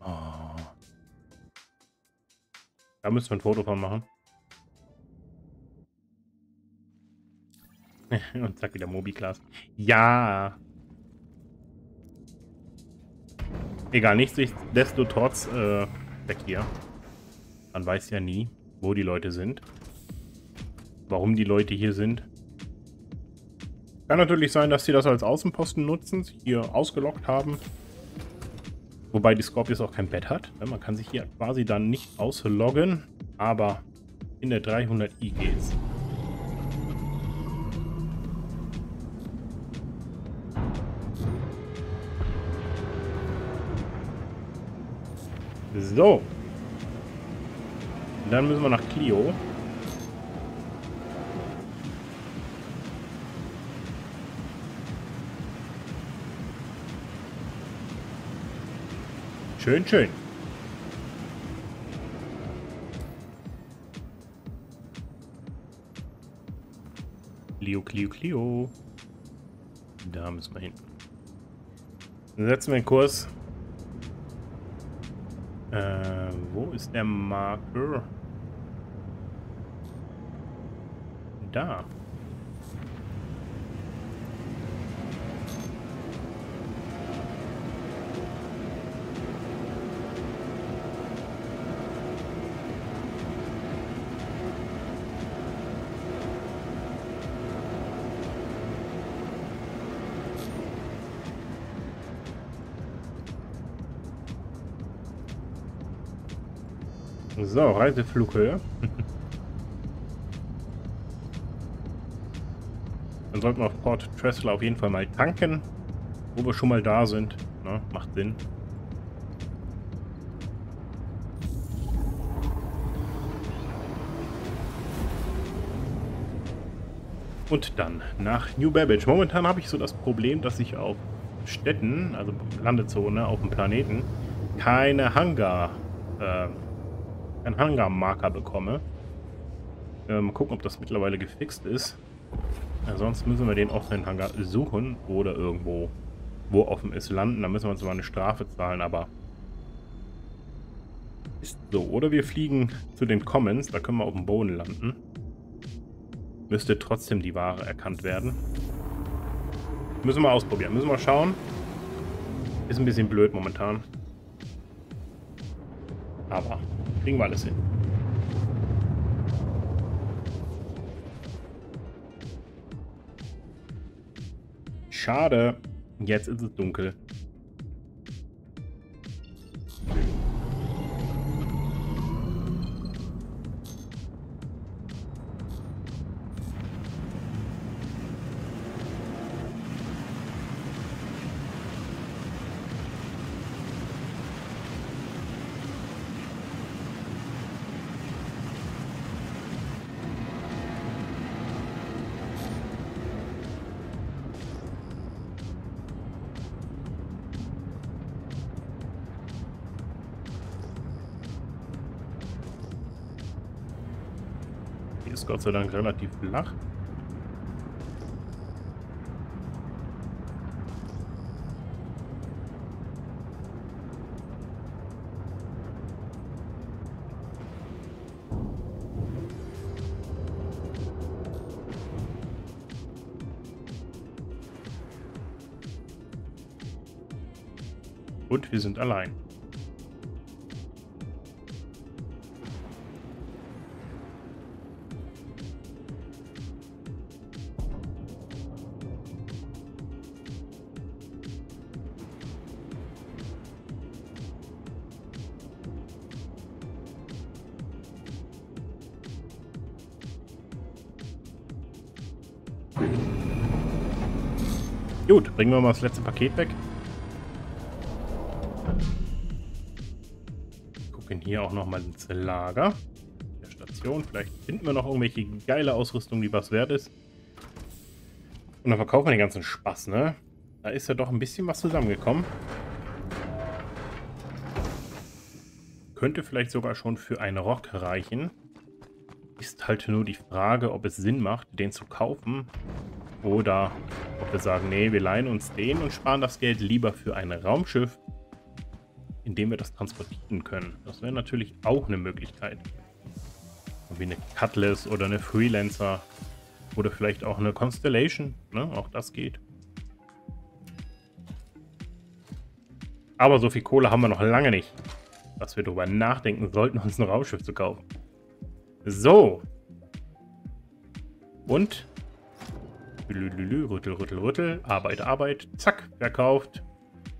Oh. Da müssen wir ein Foto von machen. Und zack, wieder Mobi-Class. Ja, Egal, nichtsdestotrotz äh, weg hier. Man weiß ja nie, wo die Leute sind. Warum die Leute hier sind. Kann natürlich sein, dass sie das als Außenposten nutzen, hier ausgelockt haben. Wobei die Scorpius auch kein Bett hat. Man kann sich hier quasi dann nicht ausloggen, aber in der 300i geht's. So. Dann müssen wir nach Clio. Schön, schön. Clio, Clio, Clio. Da müssen wir hin. Dann setzen wir den Kurs äh, wo ist der Marker? Da. So, Reiseflughöhe. Dann sollten wir auf Port Tressler auf jeden Fall mal tanken. Wo wir schon mal da sind. Na, macht Sinn. Und dann nach New Babbage. Momentan habe ich so das Problem, dass ich auf Städten, also Landezone auf dem Planeten, keine Hangar äh, Hangar-Marker bekomme. Äh, mal gucken, ob das mittlerweile gefixt ist. Ansonsten müssen wir den offenen Hangar suchen oder irgendwo, wo offen ist, landen. Da müssen wir uns mal eine Strafe zahlen, aber ist so. Oder wir fliegen zu den Commons, da können wir auf dem Boden landen. Müsste trotzdem die Ware erkannt werden. Müssen wir ausprobieren, müssen wir schauen. Ist ein bisschen blöd momentan. Aber Kriegen wir alles hin. Schade. Jetzt ist es dunkel. Gott sei Dank relativ flach. Und wir sind allein. Bringen wir mal das letzte Paket weg. Gucken hier auch nochmal ins Lager der Station. Vielleicht finden wir noch irgendwelche geile Ausrüstung, die was wert ist. Und dann verkaufen wir den ganzen Spaß, ne? Da ist ja doch ein bisschen was zusammengekommen. Könnte vielleicht sogar schon für einen Rock reichen. Ist halt nur die Frage, ob es Sinn macht, den zu kaufen. Oder ob wir sagen, nee, wir leihen uns den und sparen das Geld lieber für ein Raumschiff, in dem wir das transportieren können. Das wäre natürlich auch eine Möglichkeit. Wie eine Cutlass oder eine Freelancer oder vielleicht auch eine Constellation. Ne? Auch das geht. Aber so viel Kohle haben wir noch lange nicht, dass wir darüber nachdenken sollten, uns ein Raumschiff zu kaufen. So. Und Rüttel, rüttel, rüttel. Arbeit, Arbeit. Zack, verkauft.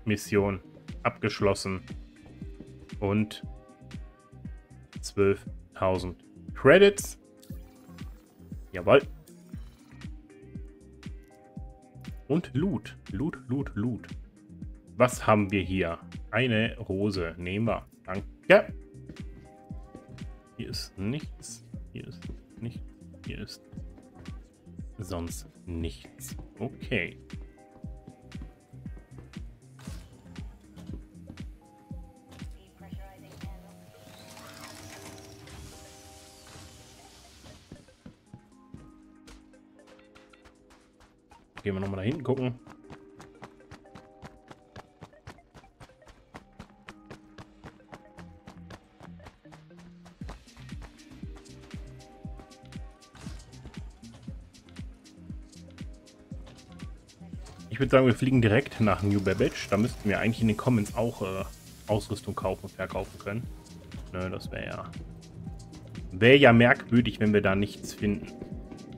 Mission abgeschlossen. Und 12.000 Credits. Jawohl. Und Loot. Loot, Loot, Loot. Was haben wir hier? Eine Rose. Nehmen wir. Danke. Hier ist nichts. Hier ist nichts. Hier ist sonst nichts. Okay. Gehen wir nochmal da hinten gucken. Würde sagen, wir fliegen direkt nach New Babbage. Da müssten wir eigentlich in den Comments auch äh, Ausrüstung kaufen und verkaufen können. Nö, das wäre ja... Wäre ja merkwürdig, wenn wir da nichts finden.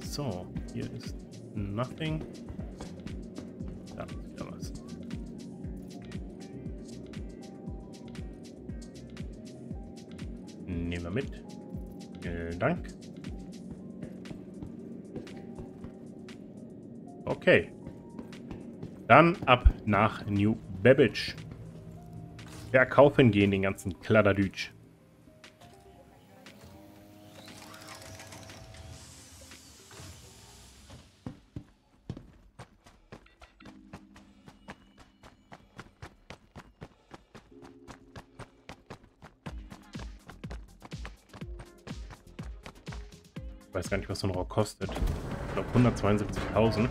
So, hier ist nothing. Da ist wieder was. Nehmen wir mit. Vielen Dank. Okay. Dann ab nach New Babbage. Verkaufen gehen den ganzen Kladderdütsch. Ich weiß gar nicht, was so ein Rock kostet. Ich glaube 172.000.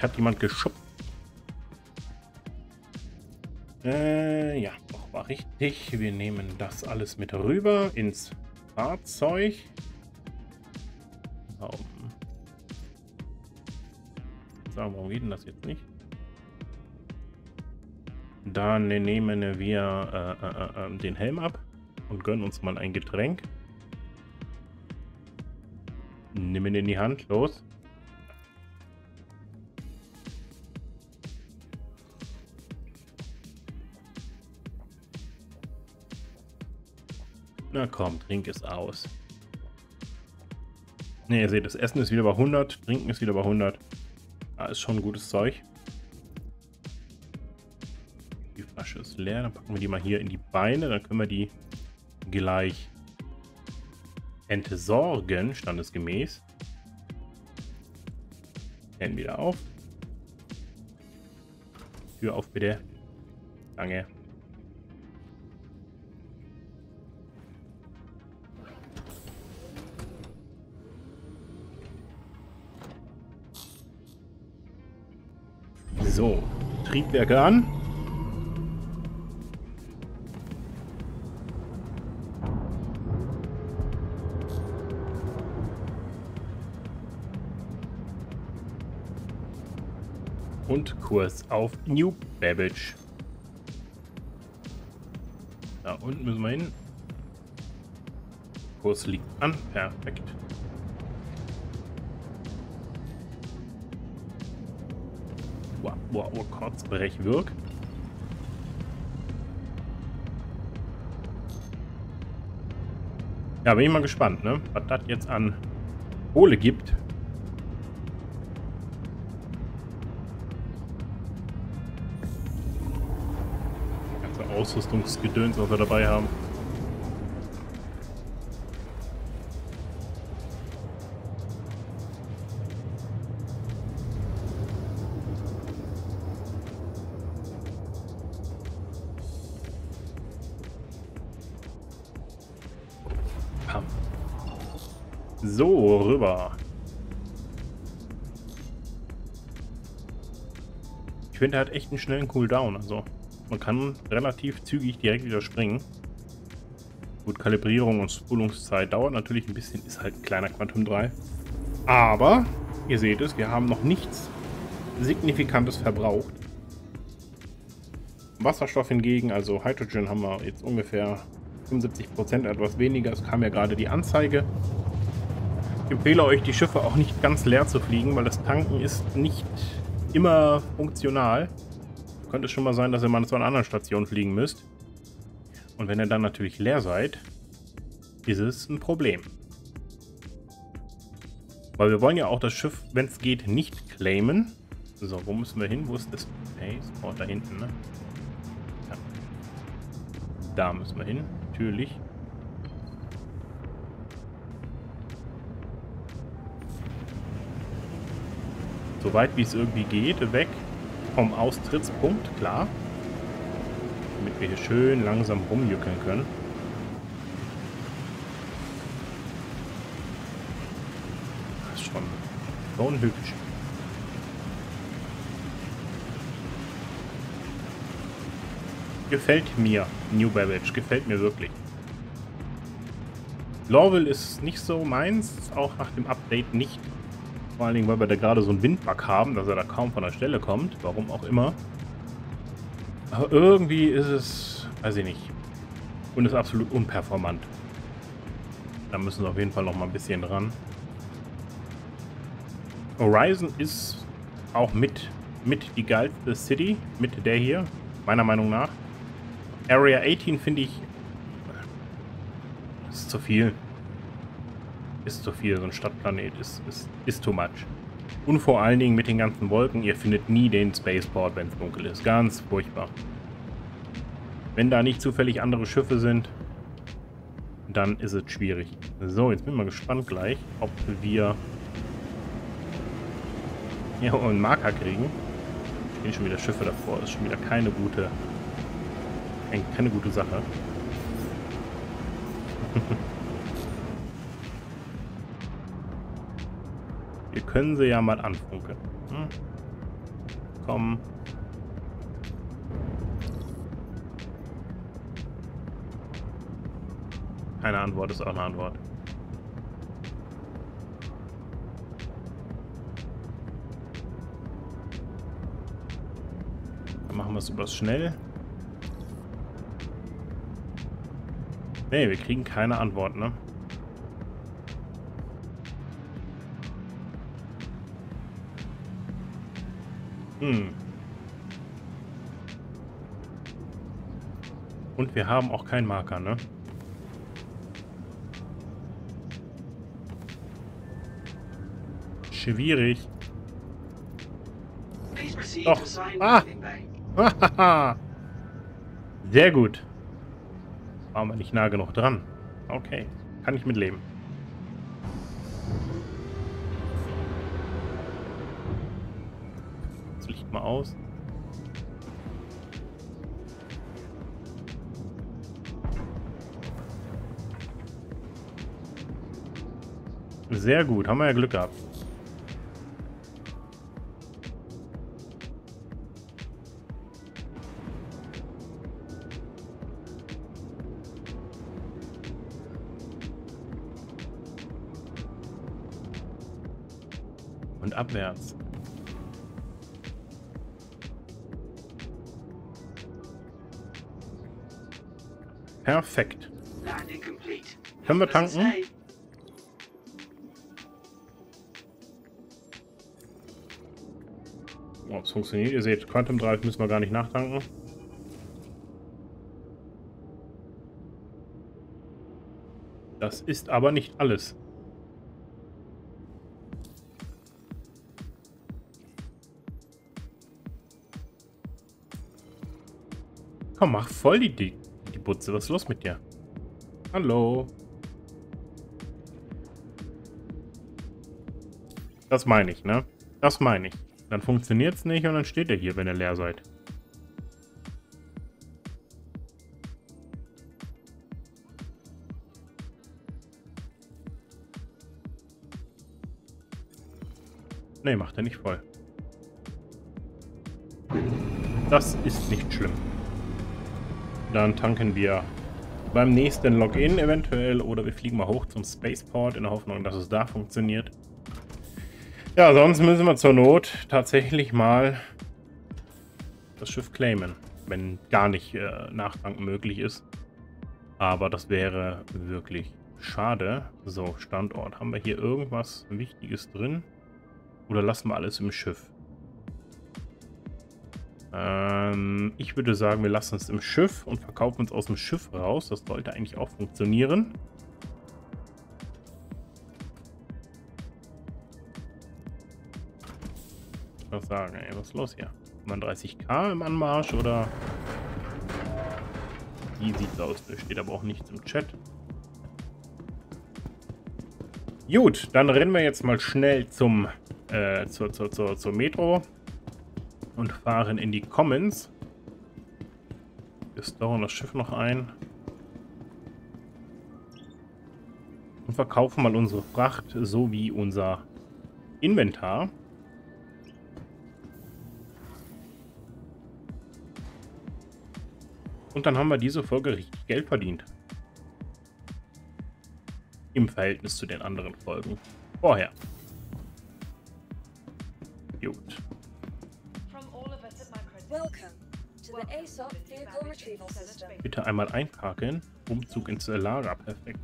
Hat jemand geschubbt. Äh, ja, doch, war richtig. Wir nehmen das alles mit rüber ins Fahrzeug. Um. So, warum geht denn das jetzt nicht? Dann nehmen wir äh, äh, äh, den Helm ab und gönnen uns mal ein Getränk. Nimm ihn in die Hand, los. Na komm, trink es aus. Ne, ihr seht, das Essen ist wieder bei 100, Trinken ist wieder bei 100. Da ist schon gutes Zeug. Die Flasche ist leer, dann packen wir die mal hier in die Beine, dann können wir die gleich entsorgen, standesgemäß. Hände wieder auf. Tür auf, bitte. Danke. So, Triebwerke an. Und Kurs auf New Babbage. Da unten müssen wir hin. Kurs liegt an. Perfekt. Wow, wow kurz Brechwirk. Ja, bin ich mal gespannt, ne? Was das jetzt an Kohle gibt. Ganze Ausrüstungsgedöns, was wir dabei haben. So, rüber. Ich finde, er hat echt einen schnellen Cooldown. Also, man kann relativ zügig direkt wieder springen. Gut, Kalibrierung und Spulungszeit dauert natürlich ein bisschen. Ist halt ein kleiner Quantum 3. Aber, ihr seht es, wir haben noch nichts Signifikantes verbraucht. Wasserstoff hingegen, also Hydrogen, haben wir jetzt ungefähr 75% etwas weniger. Es kam ja gerade die Anzeige. Ich empfehle euch, die Schiffe auch nicht ganz leer zu fliegen, weil das Tanken ist nicht immer funktional. Könnte es schon mal sein, dass ihr mal zu einer anderen Station fliegen müsst. Und wenn ihr dann natürlich leer seid, ist es ein Problem. Weil wir wollen ja auch das Schiff, wenn es geht, nicht claimen. So, wo müssen wir hin? Wo ist das Spaceport? Da hinten, ne? Ja. Da müssen wir hin, natürlich. So weit wie es irgendwie geht, weg vom Austrittspunkt, klar. Damit wir hier schön langsam rumjückeln können. Das ist schon, schon hübsch. Gefällt mir, New Babbage, gefällt mir wirklich. Lorville ist nicht so meins, auch nach dem Update nicht vor allen Dingen, weil wir da gerade so einen Windbug haben, dass er da kaum von der Stelle kommt. Warum auch immer. Aber irgendwie ist es, weiß ich nicht. Und ist absolut unperformant. Da müssen wir auf jeden Fall noch mal ein bisschen dran. Horizon ist auch mit, mit die geilste City, mit der hier, meiner Meinung nach. Area 18 finde ich, ist zu viel ist zu viel. So ein Stadtplanet ist, ist, ist too much. Und vor allen Dingen mit den ganzen Wolken, ihr findet nie den Spaceport, wenn es dunkel ist. Ganz furchtbar. Wenn da nicht zufällig andere Schiffe sind, dann ist es schwierig. So, jetzt bin ich mal gespannt gleich, ob wir hier einen Marker kriegen. Stehen schon wieder Schiffe davor. Das ist schon wieder keine gute, keine gute Sache. Wir können sie ja mal anfunken. Hm? Komm. Keine Antwort ist auch eine Antwort. Dann machen wir es übers Schnell. Nee, wir kriegen keine Antwort, ne? Hm. Und wir haben auch keinen Marker, ne? Schwierig. Doch. Ah! Sehr gut. Waren wir nicht nah genug dran. Okay. Kann ich mitleben. aus. Sehr gut, haben wir ja Glück gehabt. Und abwärts. Wir tanken? Oh, es funktioniert. Ihr seht, Quantum Drive müssen wir gar nicht nachtanken. Das ist aber nicht alles. Komm, mach voll die, die, die Butze. Was ist los mit dir? Hallo. Das meine ich, ne? Das meine ich. Dann funktioniert es nicht und dann steht er hier, wenn ihr leer seid. Ne, macht er nicht voll. Das ist nicht schlimm. Dann tanken wir beim nächsten Login eventuell oder wir fliegen mal hoch zum Spaceport in der Hoffnung, dass es da funktioniert. Ja, sonst müssen wir zur Not tatsächlich mal das Schiff claimen, wenn gar nicht äh, Nachtanken möglich ist. Aber das wäre wirklich schade. So, Standort. Haben wir hier irgendwas Wichtiges drin? Oder lassen wir alles im Schiff? Ähm, ich würde sagen, wir lassen es im Schiff und verkaufen uns aus dem Schiff raus. Das sollte eigentlich auch funktionieren. Sagen, ey. Was ist los hier? 35k im Anmarsch oder... Wie sieht's aus? Da steht aber auch nichts im Chat. Gut, dann rennen wir jetzt mal schnell zum, äh, zur, zur, zur, zur Metro und fahren in die Commons. Wir storen das Schiff noch ein. Und verkaufen mal unsere Fracht sowie unser Inventar. Und dann haben wir diese Folge richtig Geld verdient. Im Verhältnis zu den anderen Folgen. Vorher. Gut. Bitte einmal einparken. Umzug ins Lager. Perfekt.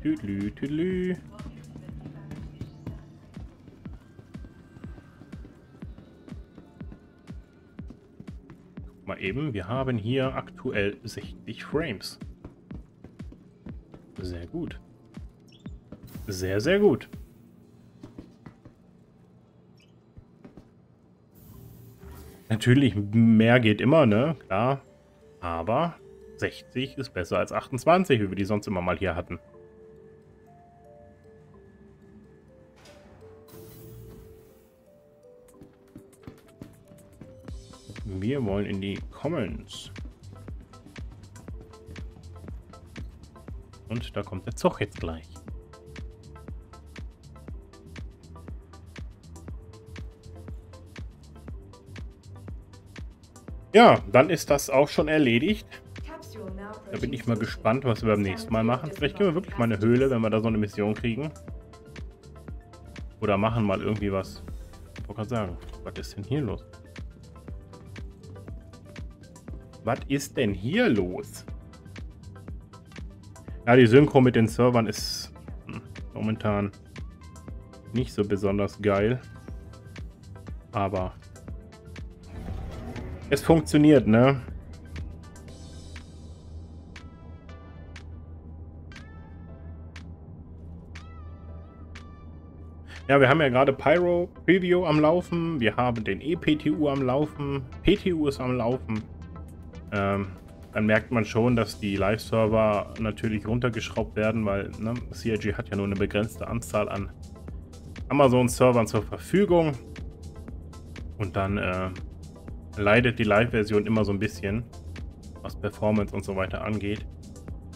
Tüdelü, tüdelü. Eben. Wir haben hier aktuell 60 Frames. Sehr gut. Sehr, sehr gut. Natürlich, mehr geht immer, ne? Klar. Aber 60 ist besser als 28, wie wir die sonst immer mal hier hatten. Wir wollen in die Commons. Und da kommt der Zug jetzt gleich. Ja, dann ist das auch schon erledigt. Da bin ich mal gespannt, was wir beim nächsten Mal machen. Vielleicht gehen wir wirklich mal eine Höhle, wenn wir da so eine Mission kriegen. Oder machen mal irgendwie was. Ich wollte gerade sagen, was ist denn hier los? Was ist denn hier los? Ja, die Synchro mit den Servern ist hm, momentan nicht so besonders geil. Aber es funktioniert, ne? Ja, wir haben ja gerade Pyro Preview am Laufen. Wir haben den EPTU am Laufen. PTU ist am Laufen. Ähm, dann merkt man schon, dass die Live-Server natürlich runtergeschraubt werden, weil ne, CIG hat ja nur eine begrenzte Anzahl an Amazon-Servern zur Verfügung. Und dann äh, leidet die Live-Version immer so ein bisschen, was Performance und so weiter angeht.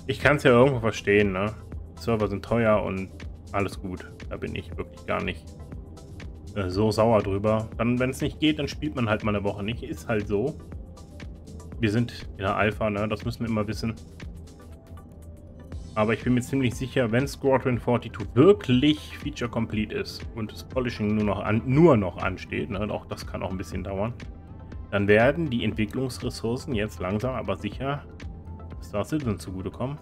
Ich kann es ja irgendwo verstehen, ne? Server sind teuer und alles gut. Da bin ich wirklich gar nicht äh, so sauer drüber. Dann, wenn es nicht geht, dann spielt man halt mal eine Woche nicht. Ist halt so. Wir sind in der Alpha, ne? Das müssen wir immer wissen. Aber ich bin mir ziemlich sicher, wenn Squadron 42 wirklich Feature Complete ist und das Polishing nur noch, an, nur noch ansteht, ne, auch das kann auch ein bisschen dauern, dann werden die Entwicklungsressourcen jetzt langsam aber sicher Star Citizen zugutekommen.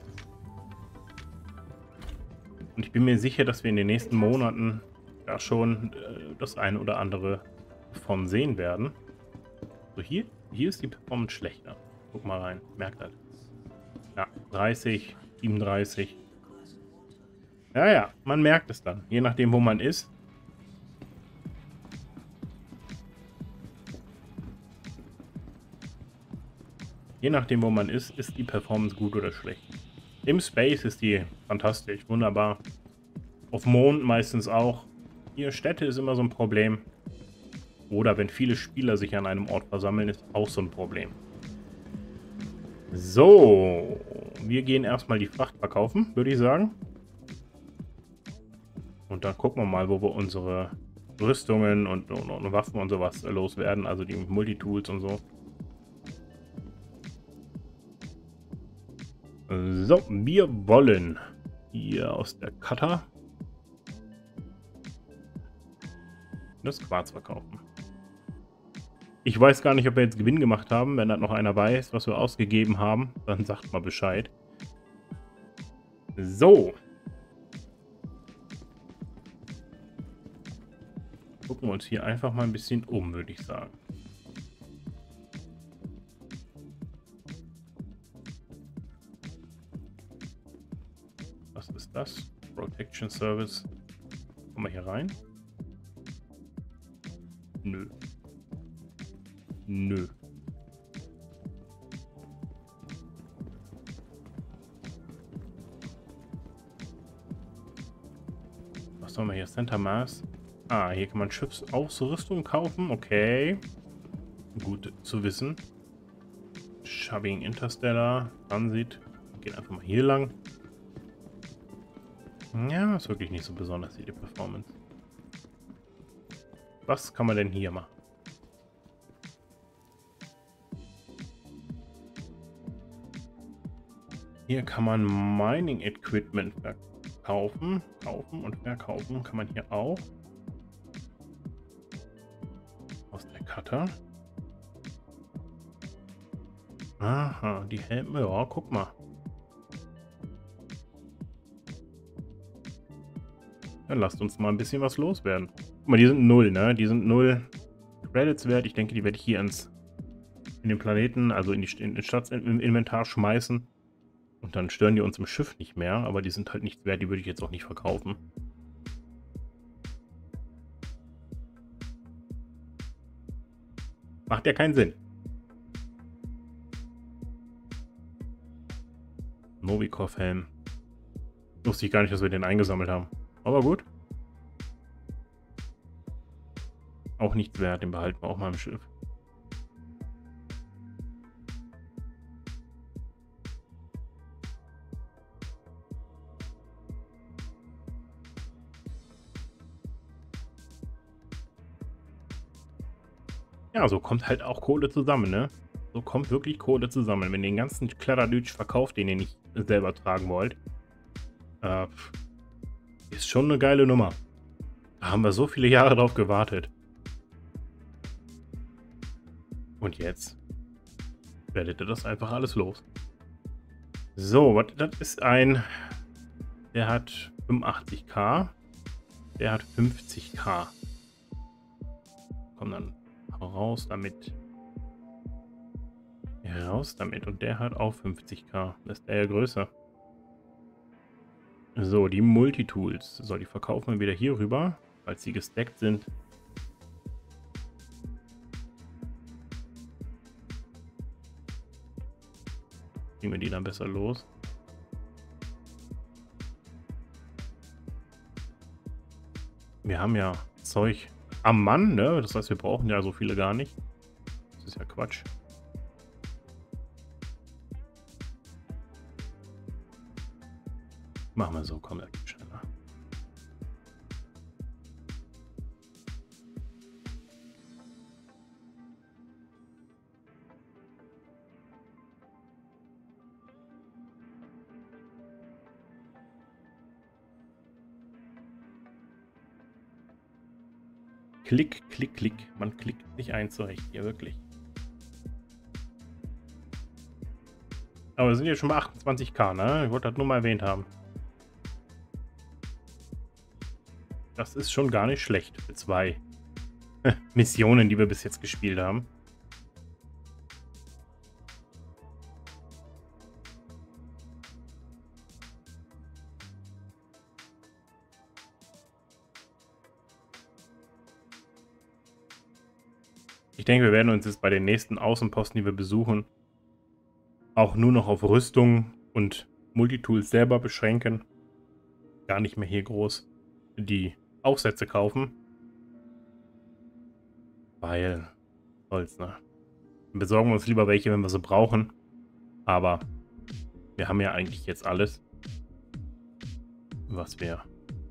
Und ich bin mir sicher, dass wir in den nächsten Monaten da schon äh, das eine oder andere von sehen werden. So, hier, hier ist die Performance schlechter. Guck mal rein, merkt das. Ja, 30, 37. Ja, ja, man merkt es dann, je nachdem, wo man ist. Je nachdem, wo man ist, ist die Performance gut oder schlecht. Im Space ist die fantastisch, wunderbar. Auf Mond meistens auch. Hier Städte ist immer so ein Problem. Oder wenn viele Spieler sich an einem Ort versammeln, ist auch so ein Problem. So, wir gehen erstmal die Fracht verkaufen, würde ich sagen. Und dann gucken wir mal, wo wir unsere Rüstungen und, und, und Waffen und sowas loswerden, also die Multitools und so. So, wir wollen hier aus der Cutter das Quarz verkaufen. Ich weiß gar nicht, ob wir jetzt Gewinn gemacht haben. Wenn da noch einer weiß, was wir ausgegeben haben, dann sagt mal Bescheid. So. Gucken wir uns hier einfach mal ein bisschen um, würde ich sagen. das? Protection Service. Kommen wir hier rein? Nö. Nö. Was haben wir hier? Center Mass. Ah, hier kann man Schiffsausrüstung kaufen. Okay. Gut zu wissen. Shoving Interstellar. Transit. Geht einfach mal hier lang. Ja, ist wirklich nicht so besonders, die Performance. Was kann man denn hier machen? Hier kann man Mining Equipment verkaufen. Kaufen und verkaufen kann man hier auch. Aus der Cutter. Aha, die Helme, ja, guck mal. Dann lasst uns mal ein bisschen was loswerden. Guck mal, die sind null, ne? Die sind null Credits wert. Ich denke, die werde ich hier ins in den Planeten, also in, die, in den Stadtinventar schmeißen. Und dann stören die uns im Schiff nicht mehr. Aber die sind halt nichts wert. Die würde ich jetzt auch nicht verkaufen. Macht ja keinen Sinn. Novikov-Helm. Wusste ich gar nicht, dass wir den eingesammelt haben. Aber gut. Auch nichts wert, den behalten wir auch mal im Schiff. Ja, so kommt halt auch Kohle zusammen, ne? So kommt wirklich Kohle zusammen. Wenn ihr den ganzen Kladderdütsch verkauft, den ihr nicht selber tragen wollt, äh, ist schon eine geile Nummer. Da haben wir so viele Jahre drauf gewartet. Und jetzt werdet ihr das einfach alles los. So, das ist ein... Der hat 85k. Der hat 50k. Komm dann raus damit. Raus damit. Und der hat auch 50k. Das ist der ja größer. So, die Multitools. So, die verkaufen wir wieder hier rüber, falls sie gestackt sind. Kriegen wir die dann besser los. Wir haben ja Zeug am Mann, ne? Das heißt, wir brauchen ja so viele gar nicht. Das ist ja Quatsch. Machen wir so, komm, Klick, klick, klick. Man klickt nicht ein zurecht, hier wirklich. Aber wir sind jetzt schon bei 28k, ne? Ich wollte das nur mal erwähnt haben. Das ist schon gar nicht schlecht für zwei Missionen, die wir bis jetzt gespielt haben. Ich denke, wir werden uns jetzt bei den nächsten Außenposten, die wir besuchen, auch nur noch auf Rüstung und Multitools selber beschränken. Gar nicht mehr hier groß die Aufsätze kaufen. Weil, soll's, ne? Wir besorgen uns lieber welche, wenn wir sie brauchen. Aber wir haben ja eigentlich jetzt alles, was wir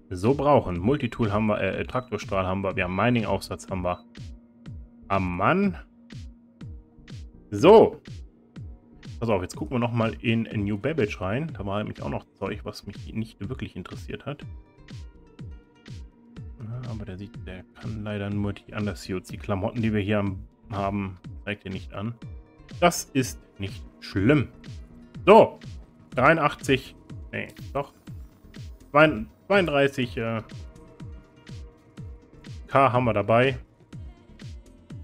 so brauchen. Multitool haben wir, äh, Traktorstrahl haben wir, wir haben Mining-Aufsatz haben wir. Am Mann. So. Pass auf, jetzt gucken wir nochmal in New Babbage rein. Da war nämlich auch noch Zeug, was mich nicht wirklich interessiert hat aber der sieht, der kann leider nur die Undersuits. Die Klamotten, die wir hier haben, zeigt er nicht an. Das ist nicht schlimm. So, 83, nee, doch, 32 äh, K haben wir dabei.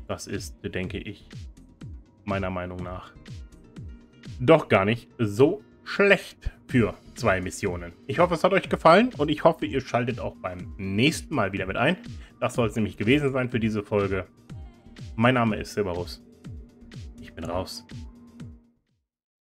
Das ist, denke ich, meiner Meinung nach doch gar nicht so schlecht für zwei Missionen. Ich hoffe, es hat euch gefallen und ich hoffe, ihr schaltet auch beim nächsten Mal wieder mit ein. Das soll es nämlich gewesen sein für diese Folge. Mein Name ist Silberus. Ich bin raus.